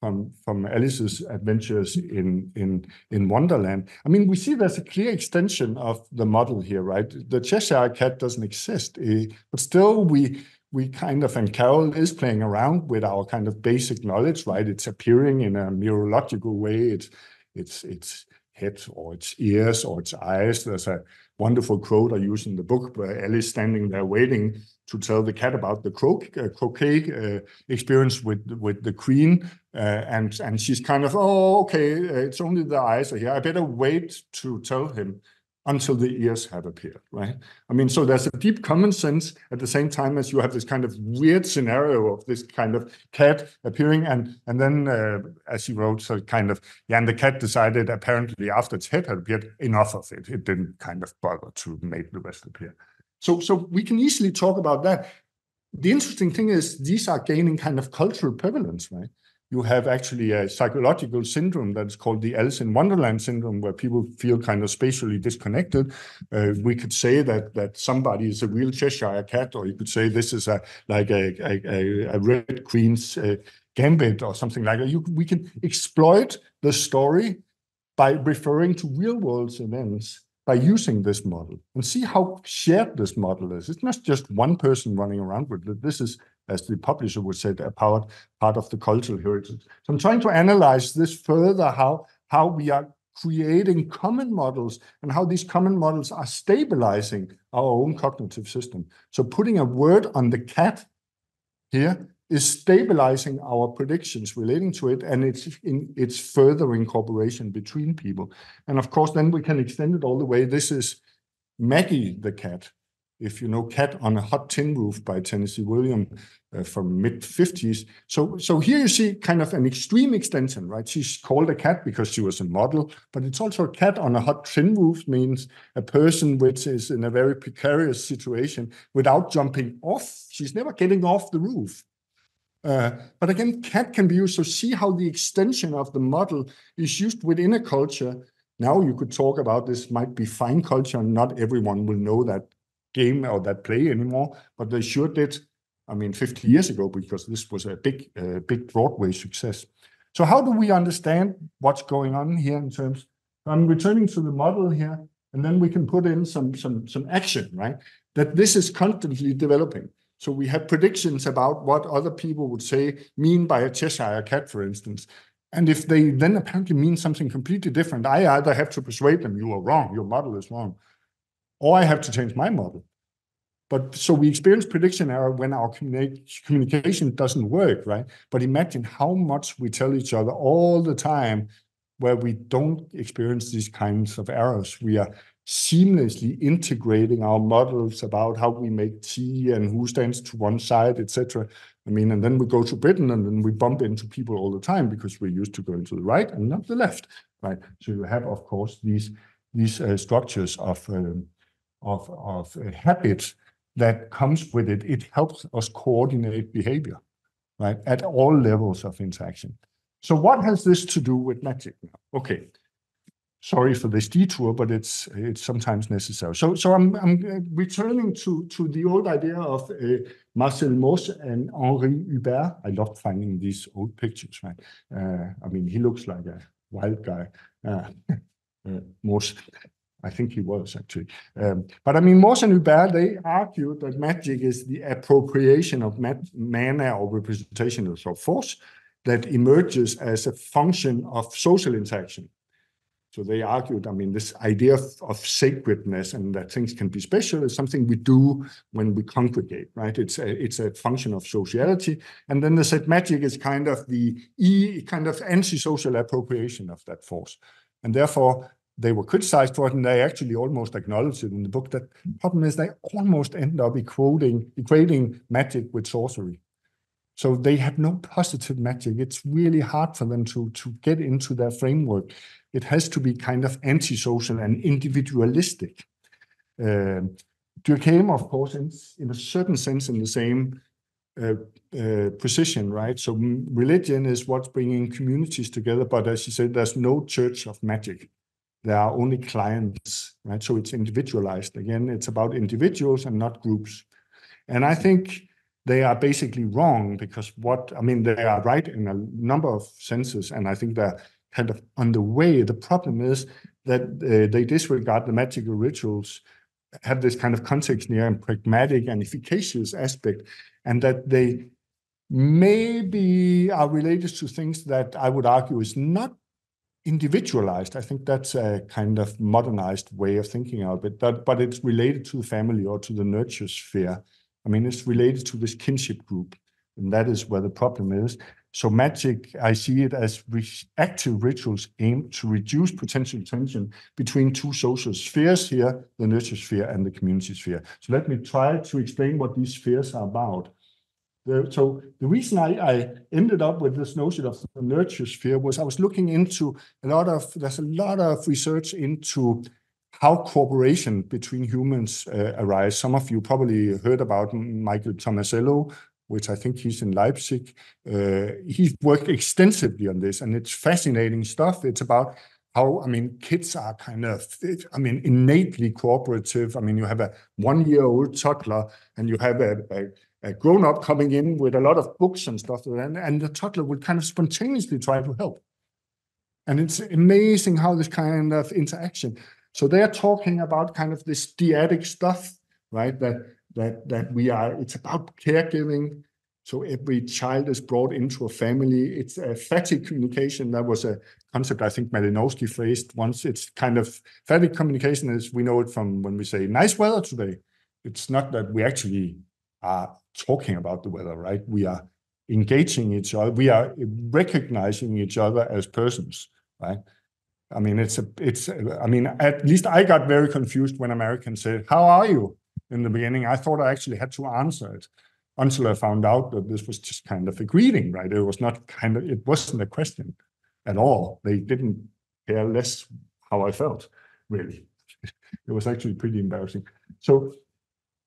from, from Alice's adventures in, in, in Wonderland? I mean, we see there's a clear extension of the model here, right? The Cheshire Cat doesn't exist, eh, but still we we kind of, and Carroll is playing around with our kind of basic knowledge, right? It's appearing in a neurological way. It's, it's, it's head or its ears or its eyes. There's a wonderful quote I use in the book where Alice standing there waiting to tell the cat about the uh, croquet uh, experience with with the queen, uh, and and she's kind of oh okay, it's only the eyes are here. I better wait to tell him until the ears have appeared, right? I mean, so there's a deep common sense at the same time as you have this kind of weird scenario of this kind of cat appearing, and and then uh, as you wrote, so kind of yeah, and the cat decided apparently after its head had appeared, enough of it. It didn't kind of bother to make the rest appear. So so we can easily talk about that. The interesting thing is these are gaining kind of cultural prevalence, right? You have actually a psychological syndrome that's called the Alice in Wonderland syndrome, where people feel kind of spatially disconnected. Uh, we could say that that somebody is a real Cheshire cat, or you could say this is a like a a, a red queen's uh, gambit or something like that. You, we can exploit the story by referring to real world events by using this model and see how shared this model is. It's not just one person running around with it. This is as the publisher would say, a part, part of the cultural heritage. So I'm trying to analyze this further, how, how we are creating common models and how these common models are stabilizing our own cognitive system. So putting a word on the cat here is stabilizing our predictions relating to it, and it's in it's further incorporation between people. And of course, then we can extend it all the way. This is Maggie the cat if you know Cat on a Hot Tin Roof by Tennessee Williams uh, from mid 50s. So, so here you see kind of an extreme extension, right? She's called a cat because she was a model, but it's also a cat on a hot tin roof means a person which is in a very precarious situation without jumping off. She's never getting off the roof. Uh, but again, cat can be used. So see how the extension of the model is used within a culture. Now you could talk about this might be fine culture, and not everyone will know that game or that play anymore, but they sure did. I mean, 50 years ago, because this was a big, uh, big Broadway success. So how do we understand what's going on here in terms? I'm returning to the model here, and then we can put in some some some action, right? That this is constantly developing. So we have predictions about what other people would say mean by a Cheshire cat, for instance. And if they then apparently mean something completely different, I either have to persuade them you are wrong, your model is wrong, or I have to change my model. But so we experience prediction error when our communication doesn't work, right? But imagine how much we tell each other all the time where we don't experience these kinds of errors. We are seamlessly integrating our models about how we make tea and who stands to one side, etc. I mean, and then we go to Britain and then we bump into people all the time because we're used to going to the right and not the left, right? So you have, of course, these these uh, structures of um, of, of uh, habits that comes with it. It helps us coordinate behavior, right, at all levels of interaction. So what has this to do with magic now? Okay, sorry for this detour, but it's it's sometimes necessary. So so I'm I'm uh, returning to to the old idea of uh, Marcel Mauss and Henri Hubert. I love finding these old pictures, right? Uh, I mean, he looks like a wild guy. Uh, [laughs] uh, Mauss. I think he was actually. Um, but I mean, Mauss and Hubert, they argued that magic is the appropriation of mana or representation of force that emerges as a function of social interaction. So they argued, I mean, this idea of, of, sacredness and that things can be special is something we do when we congregate, right? It's a, it's a function of sociality. And then they said magic is kind of the e kind of anti-social appropriation of that force. And therefore, they were criticized for it, and they actually almost acknowledged it in the book. That problem is they almost end up equating, equating magic with sorcery. So they have no positive magic. It's really hard for them to, to get into their framework. It has to be kind of antisocial and individualistic. Uh, Durkheim, of course, in, in a certain sense, in the same uh, uh, position, right? So religion is what's bringing communities together, but as you said, there's no church of magic there are only clients, right? So it's individualized. Again, it's about individuals and not groups. And I think they are basically wrong because what, I mean, they are right in a number of senses, and I think they're kind of on the way. The problem is that uh, they disregard the magical rituals, have this kind of context near and pragmatic and efficacious aspect, and that they maybe are related to things that I would argue is not individualized. I think that's a kind of modernized way of thinking of it, but, but it's related to the family or to the nurture sphere. I mean, it's related to this kinship group, and that is where the problem is. So magic, I see it as active rituals aimed to reduce potential tension between two social spheres here, the nurture sphere and the community sphere. So let me try to explain what these spheres are about. The, so the reason I, I, ended up with this notion of the nurture sphere was I was looking into a lot of, there's a lot of research into how cooperation between humans uh, arise. Some of you probably heard about Michael Tomasello, which I think he's in Leipzig. Uh, he's worked extensively on this, and it's fascinating stuff. It's about how, I mean, kids are kind of, I mean, innately cooperative. I mean, you have a one-year-old toddler, and you have a, a Uh, a grown-up coming in with a lot of books and stuff, and, and the toddler would kind of spontaneously try to help. And it's amazing how this kind of interaction. So they're talking about kind of this dyadic stuff, right? That that that we are. It's about caregiving. So every child is brought into a family. It's a phatic communication. That was a concept I think Malinowski phrased once. It's kind of phatic communication as we know it from when we say nice weather today. It's not that we actually are talking about the weather, right? We are engaging each other. We are recognizing each other as persons, right? I mean, it's a, it's, I mean, at least I got very confused when Americans said, how are you? In the beginning, I thought I actually had to answer it until I found out that this was just kind of a greeting, right? It was not kind of, it wasn't a question at all. They didn't care less how I felt, really. [laughs] it was actually pretty embarrassing. So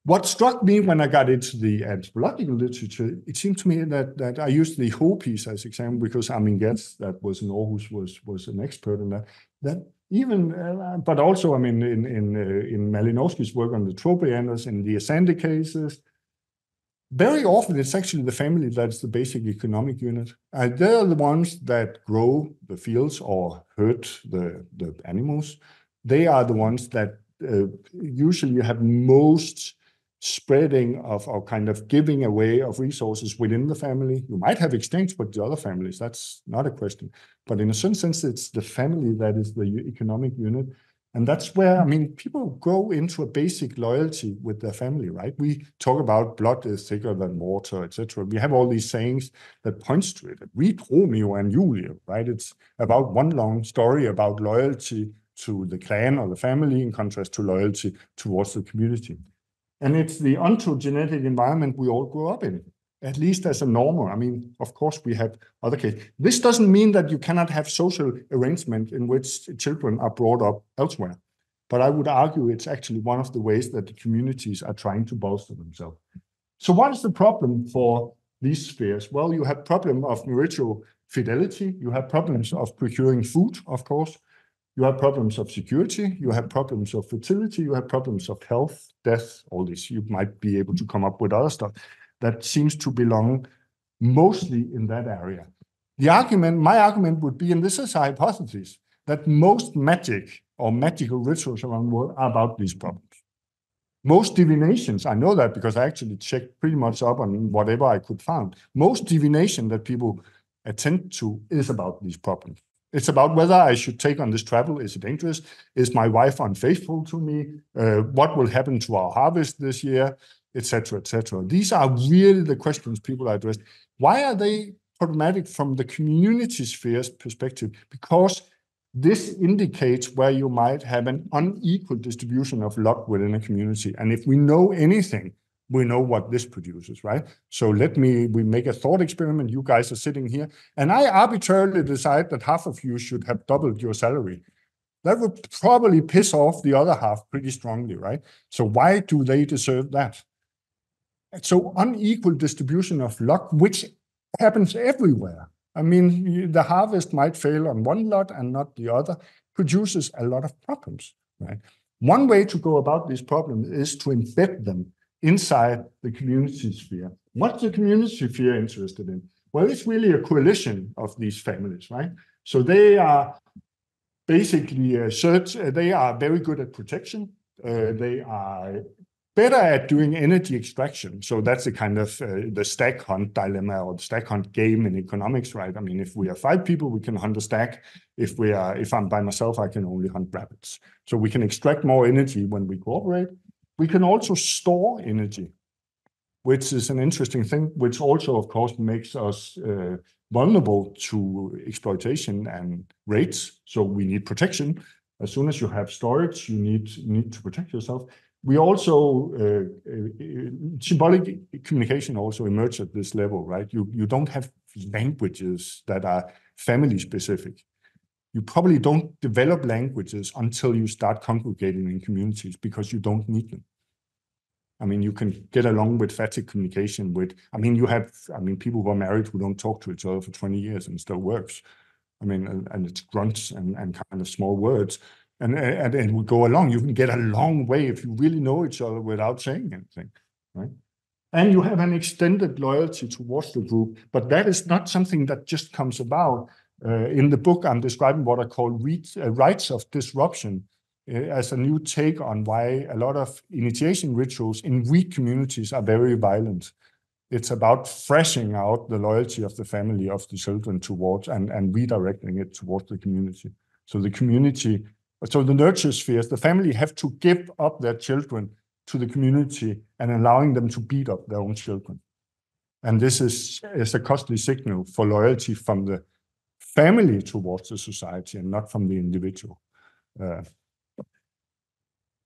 what struck me when I got into the anthropological literature, it seemed to me that that I used the Hopi as example because Armin Geertz, that was in Aarhus, was was an expert in that. That even, uh, but also, I mean, in in uh, in Malinowski's work on the trobrianders and the Azande cases, very often it's actually the family that's the basic economic unit. Uh, they're the ones that grow the fields or hurt the the animals. They are the ones that uh, usually have most spreading of or kind of giving away of resources within the family. You might have exchange with the other families, that's not a question. But in a certain sense, it's the family that is the economic unit. And that's where, I mean, people grow into a basic loyalty with their family, right? We talk about blood is thicker than water, etc. We have all these sayings that points to it. Read Romeo and Julia, right? It's about one long story about loyalty to the clan or the family in contrast to loyalty towards the community. And it's the ontogenetic environment we all grow up in, at least as a normal. I mean, of course, we have other cases. This doesn't mean that you cannot have social arrangement in which children are brought up elsewhere. But I would argue it's actually one of the ways that the communities are trying to bolster themselves. So what is the problem for these spheres? Well, you have problem of marital fidelity. You have problems of procuring food, of course. You have problems of security, you have problems of fertility, you have problems of health, death, all this. You might be able to come up with other stuff that seems to belong mostly in that area. The argument, my argument would be, and this is a hypothesis, that most magic or magical rituals around the world are about these problems. Most divinations, I know that because I actually checked pretty much up on whatever I could find. Most divination that people attend to is about these problems. It's about whether I should take on this travel. Is it dangerous? Is my wife unfaithful to me? Uh, what will happen to our harvest this year? Etc. Etc. These are really the questions people are addressed. Why are they problematic from the community sphere's perspective? Because this indicates where you might have an unequal distribution of luck within a community. And if we know anything, we know what this produces, right? So let me, we make a thought experiment. You guys are sitting here, and I arbitrarily decide that half of you should have doubled your salary. That would probably piss off the other half pretty strongly, right? So why do they deserve that? So unequal distribution of luck, which happens everywhere. I mean, the harvest might fail on one lot and not the other, produces a lot of problems, right? One way to go about these problems is to embed them inside the community sphere. What's the community sphere interested in? Well, it's really a coalition of these families, right? So they are basically uh, search, uh, they are very good at protection. Uh, they are better at doing energy extraction. So that's the kind of uh, the stag hunt dilemma or the stag hunt game in economics, right? I mean, if we are five people, we can hunt a stag. If we are, if I'm by myself, I can only hunt rabbits. So we can extract more energy when we cooperate. We can also store energy, which is an interesting thing, which also, of course, makes us uh, vulnerable to exploitation and raids. So we need protection. As soon as you have storage, you need, need to protect yourself we also uh, uh, symbolic communication also emerged at this level, right? You you don't have languages that are family specific. You probably don't develop languages until you start congregating in communities because you don't need them. I mean, you can get along with phatic communication with, I mean, you have, I mean, people who are married who don't talk to each other for 20 years and still works. I mean, and, and it's grunts and, and kind of small words and, and, and we go along. You can get a long way if you really know each other without saying anything, right? And you have an extended loyalty towards the group, but that is not something that just comes about. Uh, in the book, I'm describing what I call uh, rites of disruption uh, as a new take on why a lot of initiation rituals in weak communities are very violent. It's about freshing out the loyalty of the family of the children towards and, and redirecting it towards the community. So the community so the nurture spheres, the family have to give up their children to the community and allowing them to beat up their own children. And this is, is a costly signal for loyalty from the family towards the society and not from the individual. Uh,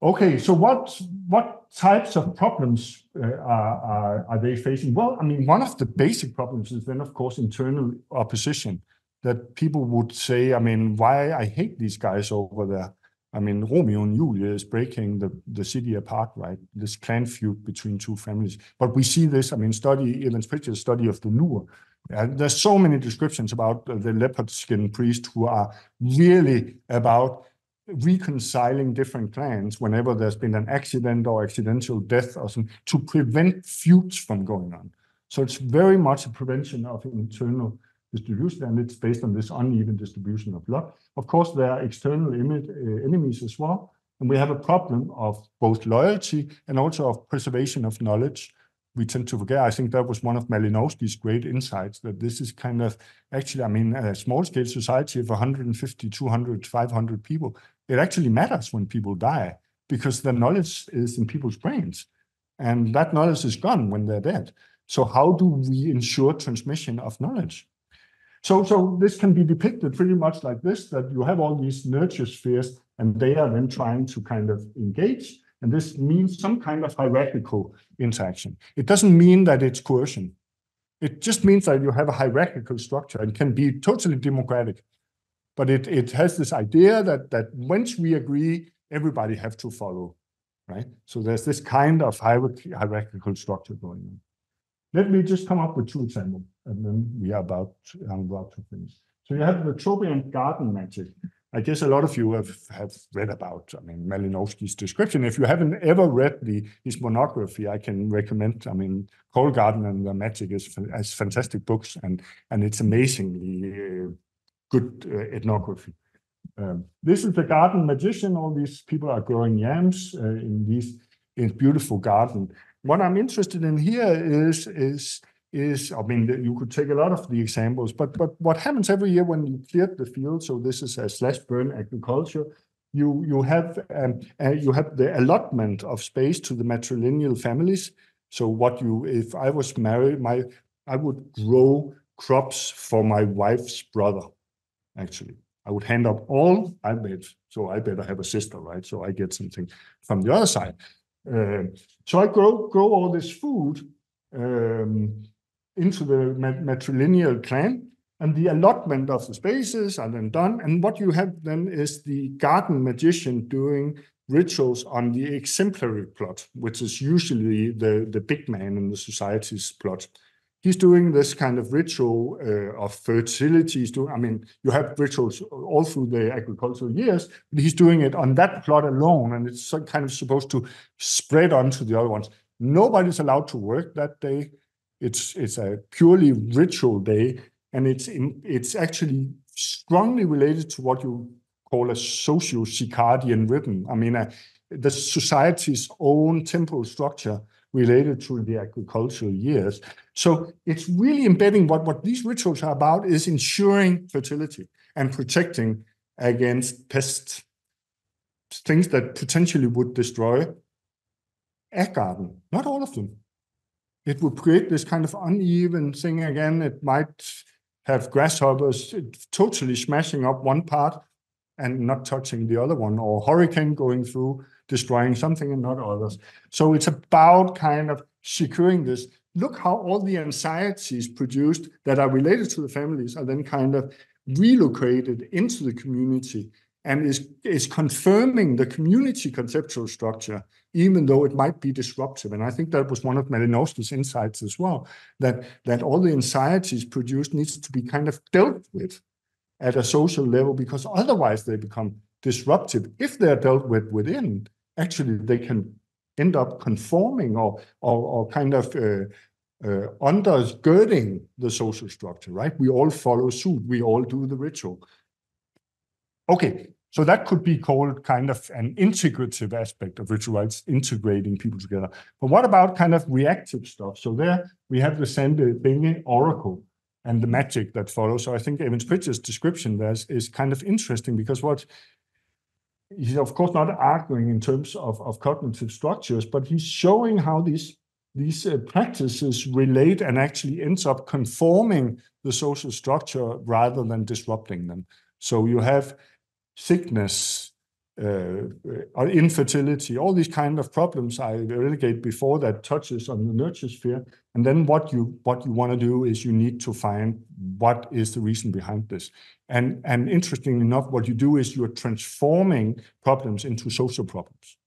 okay, so what what types of problems uh, are, are, they facing? Well, I mean, one of the basic problems is then, of course, internal opposition that people would say, I mean, why I hate these guys over there. I mean, Romeo and Julia is breaking the, the city apart, right? This clan feud between two families. But we see this, I mean, study, Evans Pritchard's study of the. Uh, there's so many descriptions about the leopard skin priest who are really about reconciling different clans whenever there's been an accident or accidental death or something to prevent feuds from going on. So it's very much a prevention of internal distribution, and it's based on this uneven distribution of luck. Of course, there are external uh, enemies as well, and we have a problem of both loyalty and also of preservation of knowledge. We tend to forget. I think that was one of Malinowski's great insights that this is kind of actually, I mean, a small scale society of 150, 200, 500 people. It actually matters when people die because the knowledge is in people's brains, and that knowledge is gone when they're dead. So, how do we ensure transmission of knowledge? So, so this can be depicted pretty much like this, that you have all these nurture spheres and they are then trying to kind of engage. And this means some kind of hierarchical interaction. It doesn't mean that it's coercion. It just means that you have a hierarchical structure and can be totally democratic. But it, it has this idea that, that once we agree, everybody have to follow, right? So there's this kind of hierarchical structure going on. Let me just come up with two examples, and then we are about, I'm about to finish. So you have the Trobriand garden magic. I guess a lot of you have, have read about, I mean, Malinowski's description. If you haven't ever read the, his monography, I can recommend, I mean, Coral Garden and the Magic is, is fantastic books, and, and it's amazingly uh, good uh, ethnography. Um, this is the garden magician. All these people are growing yams uh, in these in beautiful garden what I'm interested in here is is is I mean you could take a lot of the examples, but but what happens every year when you clear the field? So this is a slash burn agriculture. You you have um, uh, you have the allotment of space to the matrilineal families. So what you if I was married, my I would grow crops for my wife's brother. Actually, I would hand up all I made. So I better have a sister, right? So I get something from the other side. Uh, so I grow grow all this food um, into the matrilineal clan, and the allotment of the spaces are then done. And what you have then is the garden magician doing rituals on the exemplary plot, which is usually the, the big man in the society's plot he's doing this kind of ritual uh, of fertility. Doing, I mean, you have rituals all through the agricultural years, but he's doing it on that plot alone, and it's kind of supposed to spread onto the other ones. Nobody's allowed to work that day. It's it's a purely ritual day, and it's in, it's actually strongly related to what you call a socio-circadian rhythm. I mean, a, the society's own temporal structure related to the agricultural years. So it's really embedding what, what these rituals are about is ensuring fertility and protecting against pests, things that potentially would destroy a garden. Not all of them. It would create this kind of uneven thing again. It might have grasshoppers totally smashing up one part and not touching the other one, or hurricane going through, destroying something and not others. So it's about kind of securing this. Look how all the anxieties produced that are related to the families are then kind of relocated into the community and is, is confirming the community conceptual structure, even though it might be disruptive. And I think that was one of Malinowski's insights as well, that, that all the anxieties produced needs to be kind of dealt with at a social level, because otherwise they become disruptive. If they're dealt with within, actually they can end up conforming or, or, or kind of uh, uh, undergirding the social structure, right? We all follow suit. We all do the ritual. Okay, so that could be called kind of an integrative aspect of ritual rites, integrating people together. But what about kind of reactive stuff? So there we have the Zande oracle and the magic that follows. So I think Evans Pritchard's description there is, is kind of interesting because what he's of course not arguing in terms of, of cognitive structures, but he's showing how these these uh, practices relate and actually ends up conforming the social structure rather than disrupting them. So you have sickness, uh, uh, infertility, all these kind of problems I relegate before that touches on the nurture sphere. And then what you what you want to do is you need to find what is the reason behind this. And and interestingly enough, what you do is you're transforming problems into social problems,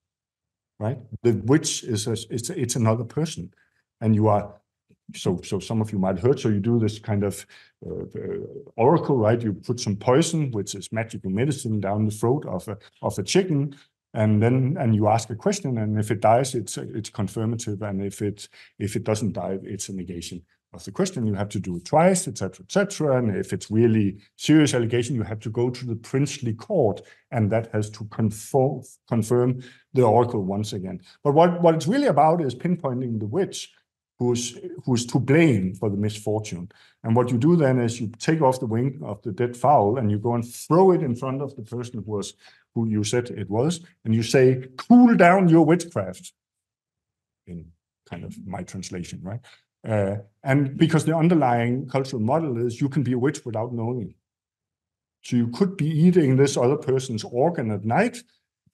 right? The witch is a, it's it's another person, and you are so so some of you might heard so you do this kind of uh, oracle right? You put some poison which is magical medicine down the throat of a of a chicken and then and you ask a question and if it dies it's it's confirmative and if it if it doesn't die it's a negation of the question. You have to do it twice etc etc and if it's really serious allegation you have to go to the princely court and that has to confirm confirm the oracle once again. But what what it's really about is pinpointing the witch who's who's to blame for the misfortune. And what you do then is you take off the wing of the dead fowl and you go and throw it in front of the person who was who you said it was, and you say, "Cool down your witchcraft." In kind of my translation, right? Uh, and because the underlying cultural model is you can be a witch without knowing. So you could be eating this other person's organ at night.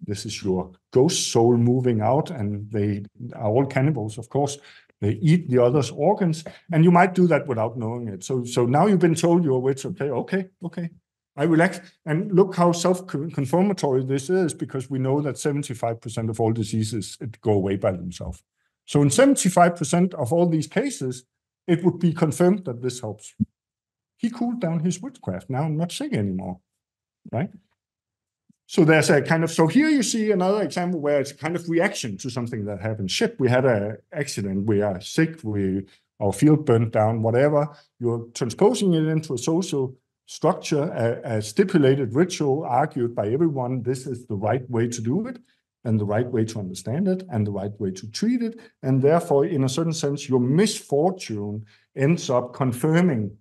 This is your ghost soul moving out, and they are all cannibals, of course. They eat the other's organs, and you might do that without knowing it. So, so now you've been told you're a witch. Okay, okay, okay. I relax. And look how self-confirmatory this is, because we know that 75% of all diseases go away by themselves. So in 75% of all these cases, it would be confirmed that this helps. He cooled down his witchcraft. Now I'm not sick anymore, right? So there's a kind of, so here you see another example where it's kind of reaction to something that happened. Shit, we had an accident, we are sick, we our field burnt down, whatever. You're transposing it into a social structure, a, a stipulated ritual argued by everyone. This is the right way to do it and the right way to understand it and the right way to treat it. And therefore, in a certain sense, your misfortune ends up confirming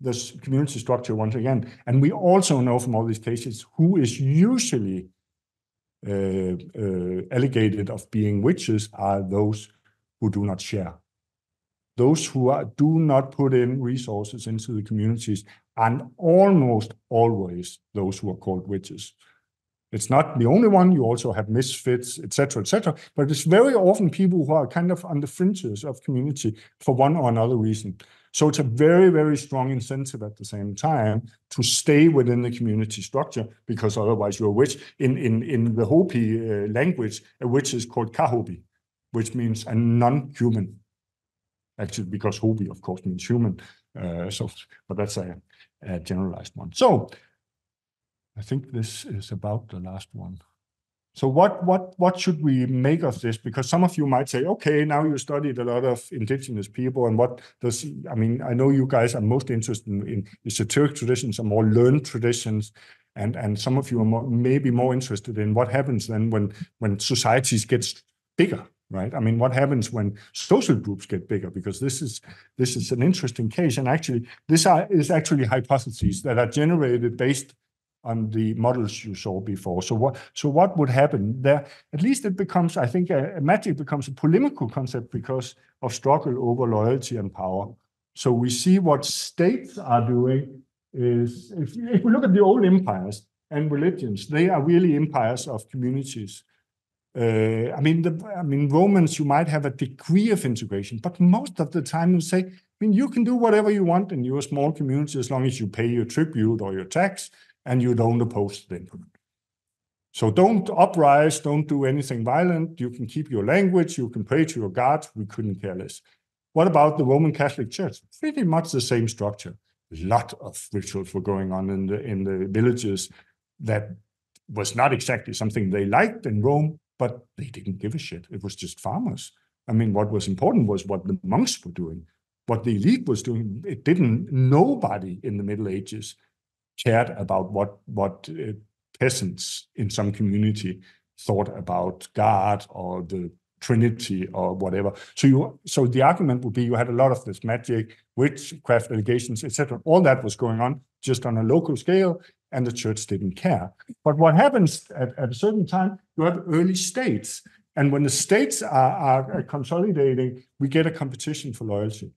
this community structure once again. And we also know from all these cases who is usually uh, uh, alleged of being witches are those who do not share. Those who are, do not put in resources into the communities and almost always those who are called witches. It's not the only one. You also have misfits, etc., etc. But it's very often people who are kind of on the fringes of community for one or another reason. So it's a very, very strong incentive at the same time to stay within the community structure because otherwise you're a witch. In, in, in the Hopi uh, language, a witch is called Kahopi, which means a non-human. Actually, because Hopi, of course, means human. Uh, so, but that's a, a generalized one. So I think this is about the last one. So what what what should we make of this? Because some of you might say, okay, now you studied a lot of indigenous people, and what does I mean? I know you guys are most interested in, in esoteric traditions, or more learned traditions, and and some of you are more, maybe more interested in what happens then when when societies get bigger, right? I mean, what happens when social groups get bigger? Because this is this is an interesting case, and actually, this are, is actually hypotheses that are generated based on the models you saw before. So what so what would happen there? At least it becomes, I think, a, a magic becomes a polemical concept because of struggle over loyalty and power. So we see what states are doing is if, if we look at the old empires and religions, they are really empires of communities. Uh, I mean, the, I mean, Romans, you might have a degree of integration, but most of the time you say, I mean, you can do whatever you want in your small community as long as you pay your tribute or your tax and you don't oppose the them. So don't uprise, don't do anything violent. You can keep your language, you can pray to your God. We couldn't care less. What about the Roman Catholic Church? Pretty much the same structure. A lot of rituals were going on in the in the villages that was not exactly something they liked in Rome, but they didn't give a shit. It was just farmers. I mean, what was important was what the monks were doing, what the elite was doing. It didn't. Nobody in the Middle Ages cared about what what uh, peasants in some community thought about God or the Trinity or whatever. So you so the argument would be you had a lot of this magic, witchcraft allegations, etc. All that was going on just on a local scale, and the church didn't care. But what happens at, at a certain time, you have early states. And when the states are, are consolidating, we get a competition for loyalty.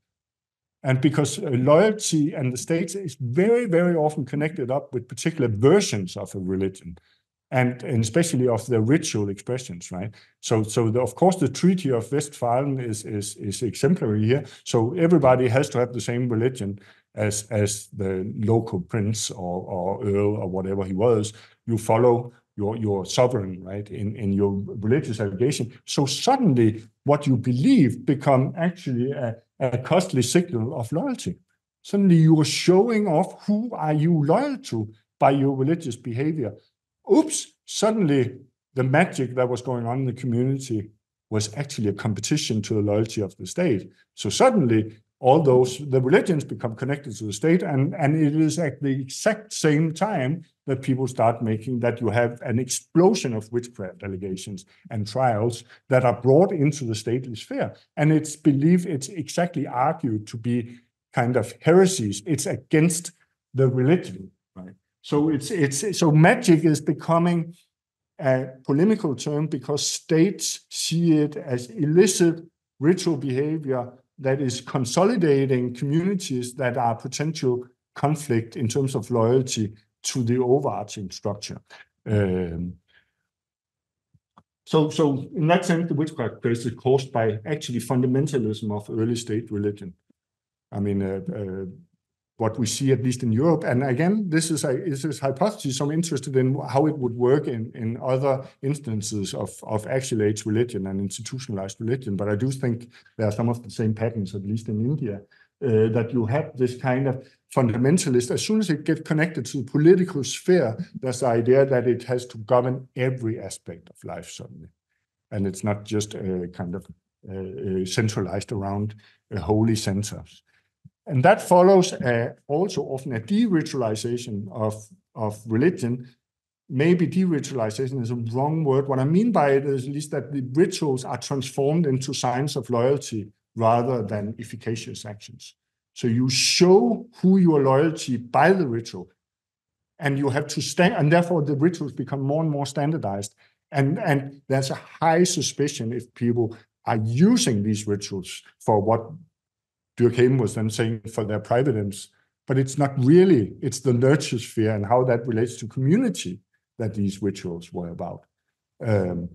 And because uh, loyalty and the state is very, very often connected up with particular versions of a religion, and, and especially of the ritual expressions, right? So, so the, of course, the Treaty of Westphalen is, is is exemplary here. So everybody has to have the same religion as as the local prince or, or earl or whatever he was. You follow your your sovereign, right, in in your religious obligation. So suddenly, what you believe become actually a a costly signal of loyalty. Suddenly you are showing off who are you loyal to by your religious behavior. Oops, suddenly the magic that was going on in the community was actually a competition to the loyalty of the state. So suddenly all those the religions become connected to the state and and it is at the exact same time that people start making that you have an explosion of witchcraft allegations and trials that are brought into the stately sphere. And it's believed it's exactly argued to be kind of heresies. It's against the religion right? So it's it's so magic is becoming a polemical term because states see it as illicit ritual behavior that is consolidating communities that are potential conflict in terms of loyalty to the overarching structure. Um, so, so in that sense, the witchcraft case is caused by actually fundamentalism of early state religion. I mean, uh, uh, what we see at least in Europe. And again, this is a hypothesis. I'm interested in how it would work in, other instances of, of axial age religion and institutionalized religion. But I do think there are some of the same patterns, at least in India, uh, that you have this kind of fundamentalist. As soon as it gets connected to the political sphere, there's the idea that it has to govern every aspect of life suddenly. And it's not just uh, kind of uh, uh centralized around a holy centers. And that follows uh, also often a de-ritualization of, of religion. Maybe de-ritualization is a wrong word. What I mean by it is at least that the rituals are transformed into signs of loyalty rather than efficacious actions. So you show who your loyalty by the ritual, and you have to stand, and therefore the rituals become more and more standardized. And, and there's a high suspicion if people are using these rituals for what Durkheim was then saying for their private ends. But it's not really, it's the nurture sphere and how that relates to community that these rituals were about. Um,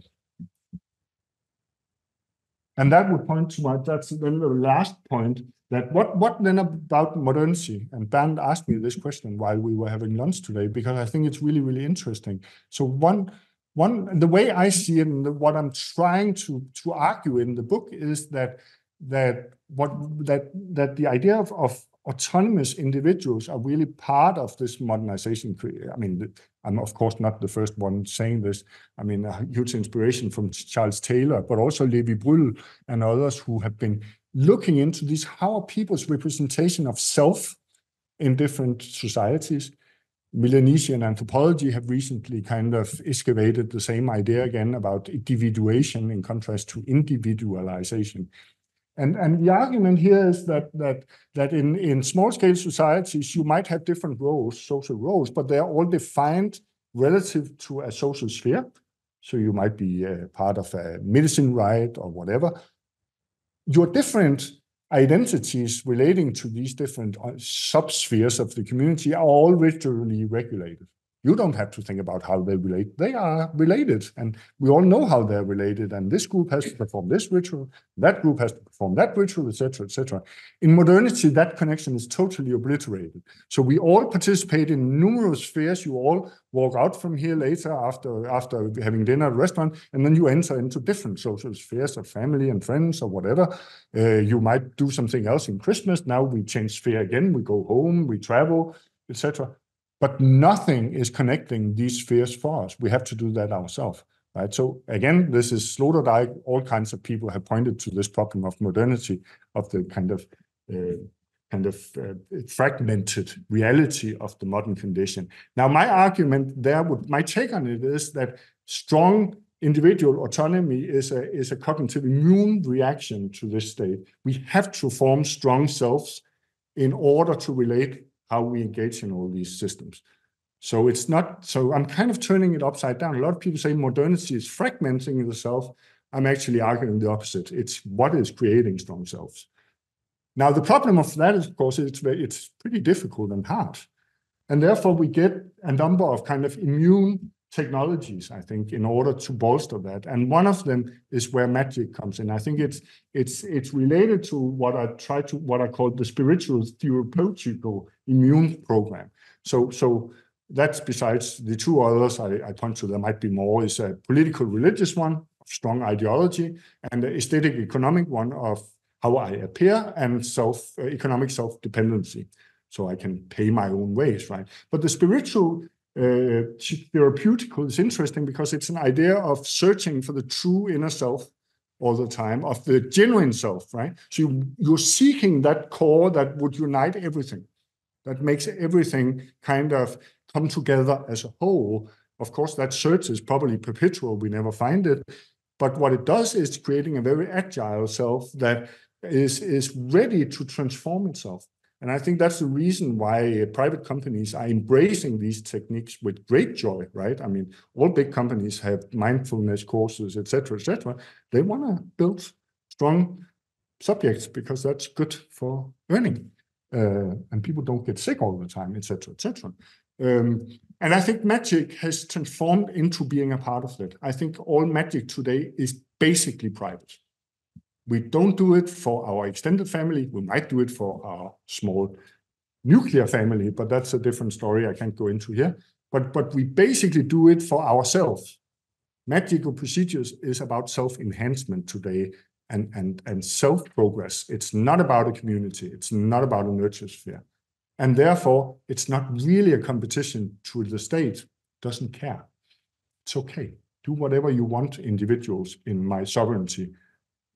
and that would point to my, that's then the last point, that what, what then about modernity? And Bernd asked me this question while we were having lunch today, because I think it's really, really interesting. So one, one, the way I see it and the, what I'm trying to, to argue in the book is that that what that that the idea of, of autonomous individuals are really part of this modernization. I mean, I'm of course not the first one saying this. I mean, a huge inspiration from Charles Taylor, but also Lévy-Bruhl and others who have been looking into this, how are people's representation of self in different societies. Melanesian anthropology have recently kind of excavated the same idea again about individuation in contrast to individualization. And, and the argument here is that that that in, in small scale societies you might have different roles, social roles, but they are all defined relative to a social sphere. So you might be a part of a medicine rite or whatever. Your different identities relating to these different uh, subspheres of the community are all ritually regulated. You don't have to think about how they relate. They are related, and we all know how they're related. And this group has to perform this ritual, that group has to perform that ritual, etc., etc. In modernity, that connection is totally obliterated. So we all participate in numerous spheres. You all walk out from here later after after having dinner at a restaurant, and then you enter into different social spheres of family and friends or whatever. Uh, you might do something else in Christmas. Now we change sphere again. We go home, we travel, etc but nothing is connecting these spheres for us. We have to do that ourselves, right? So again, this is Sloterdijk. All kinds of people have pointed to this problem of modernity, of the kind of uh, kind of uh, fragmented reality of the modern condition. Now, my argument there would, my take on it is that strong individual autonomy is a, is a cognitive immune reaction to this state. We have to form strong selves in order to relate how we engage in all these systems. So it's not, so I'm kind of turning it upside down. A lot of people say modernity is fragmenting the self. I'm actually arguing the opposite. It's what is creating strong selves. Now, the problem of that is, of course, it's, it's pretty difficult and hard. And therefore, we get a number of kind of immune technologies, I think, in order to bolster that. And one of them is where magic comes in. I think it's it's it's related to what I try to what I call the spiritual therapeutical immune program. So so that's besides the two others I, I point to. There might be more. Is a political religious one of strong ideology, and the aesthetic economic one of how I appear and self uh, economic self dependency. So I can pay my own ways, right? But the spiritual uh, therapeutical is interesting because it's an idea of searching for the true inner self all the time, of the genuine self, right? So you, you're seeking that core that would unite everything, that makes everything kind of come together as a whole. Of course, that search is probably perpetual. We never find it. But what it does is creating a very agile self that is, is ready to transform itself. And I think that's the reason why private companies are embracing these techniques with great joy, right? I mean, all big companies have mindfulness courses, et cetera, et cetera. They want to build strong subjects because that's good for earning. Uh, and people don't get sick all the time, et cetera, et cetera. Um, and I think magic has transformed into being a part of that. I think all magic today is basically private. We don't do it for our extended family. We might do it for our small nuclear family, but that's a different story I can't go into here. But, but we basically do it for ourselves. Magical procedures is about self-enhancement today and, and, and self-progress. It's not about a community. It's not about a nurture sphere. And therefore, it's not really a competition to the state. Doesn't care. It's okay. Do whatever you want, individuals, in my sovereignty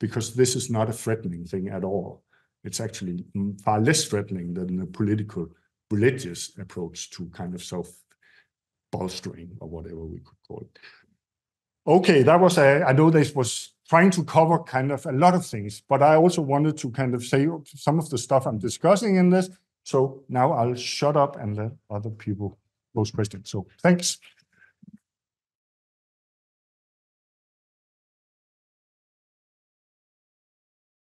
because this is not a threatening thing at all. It's actually mm, far less threatening than the political religious approach to kind of self bolstering or whatever we could call it. Okay, that was a, I know this was trying to cover kind of a lot of things, but I also wanted to kind of say some of the stuff I'm discussing in this. So now I'll shut up and let other people pose questions. So thanks.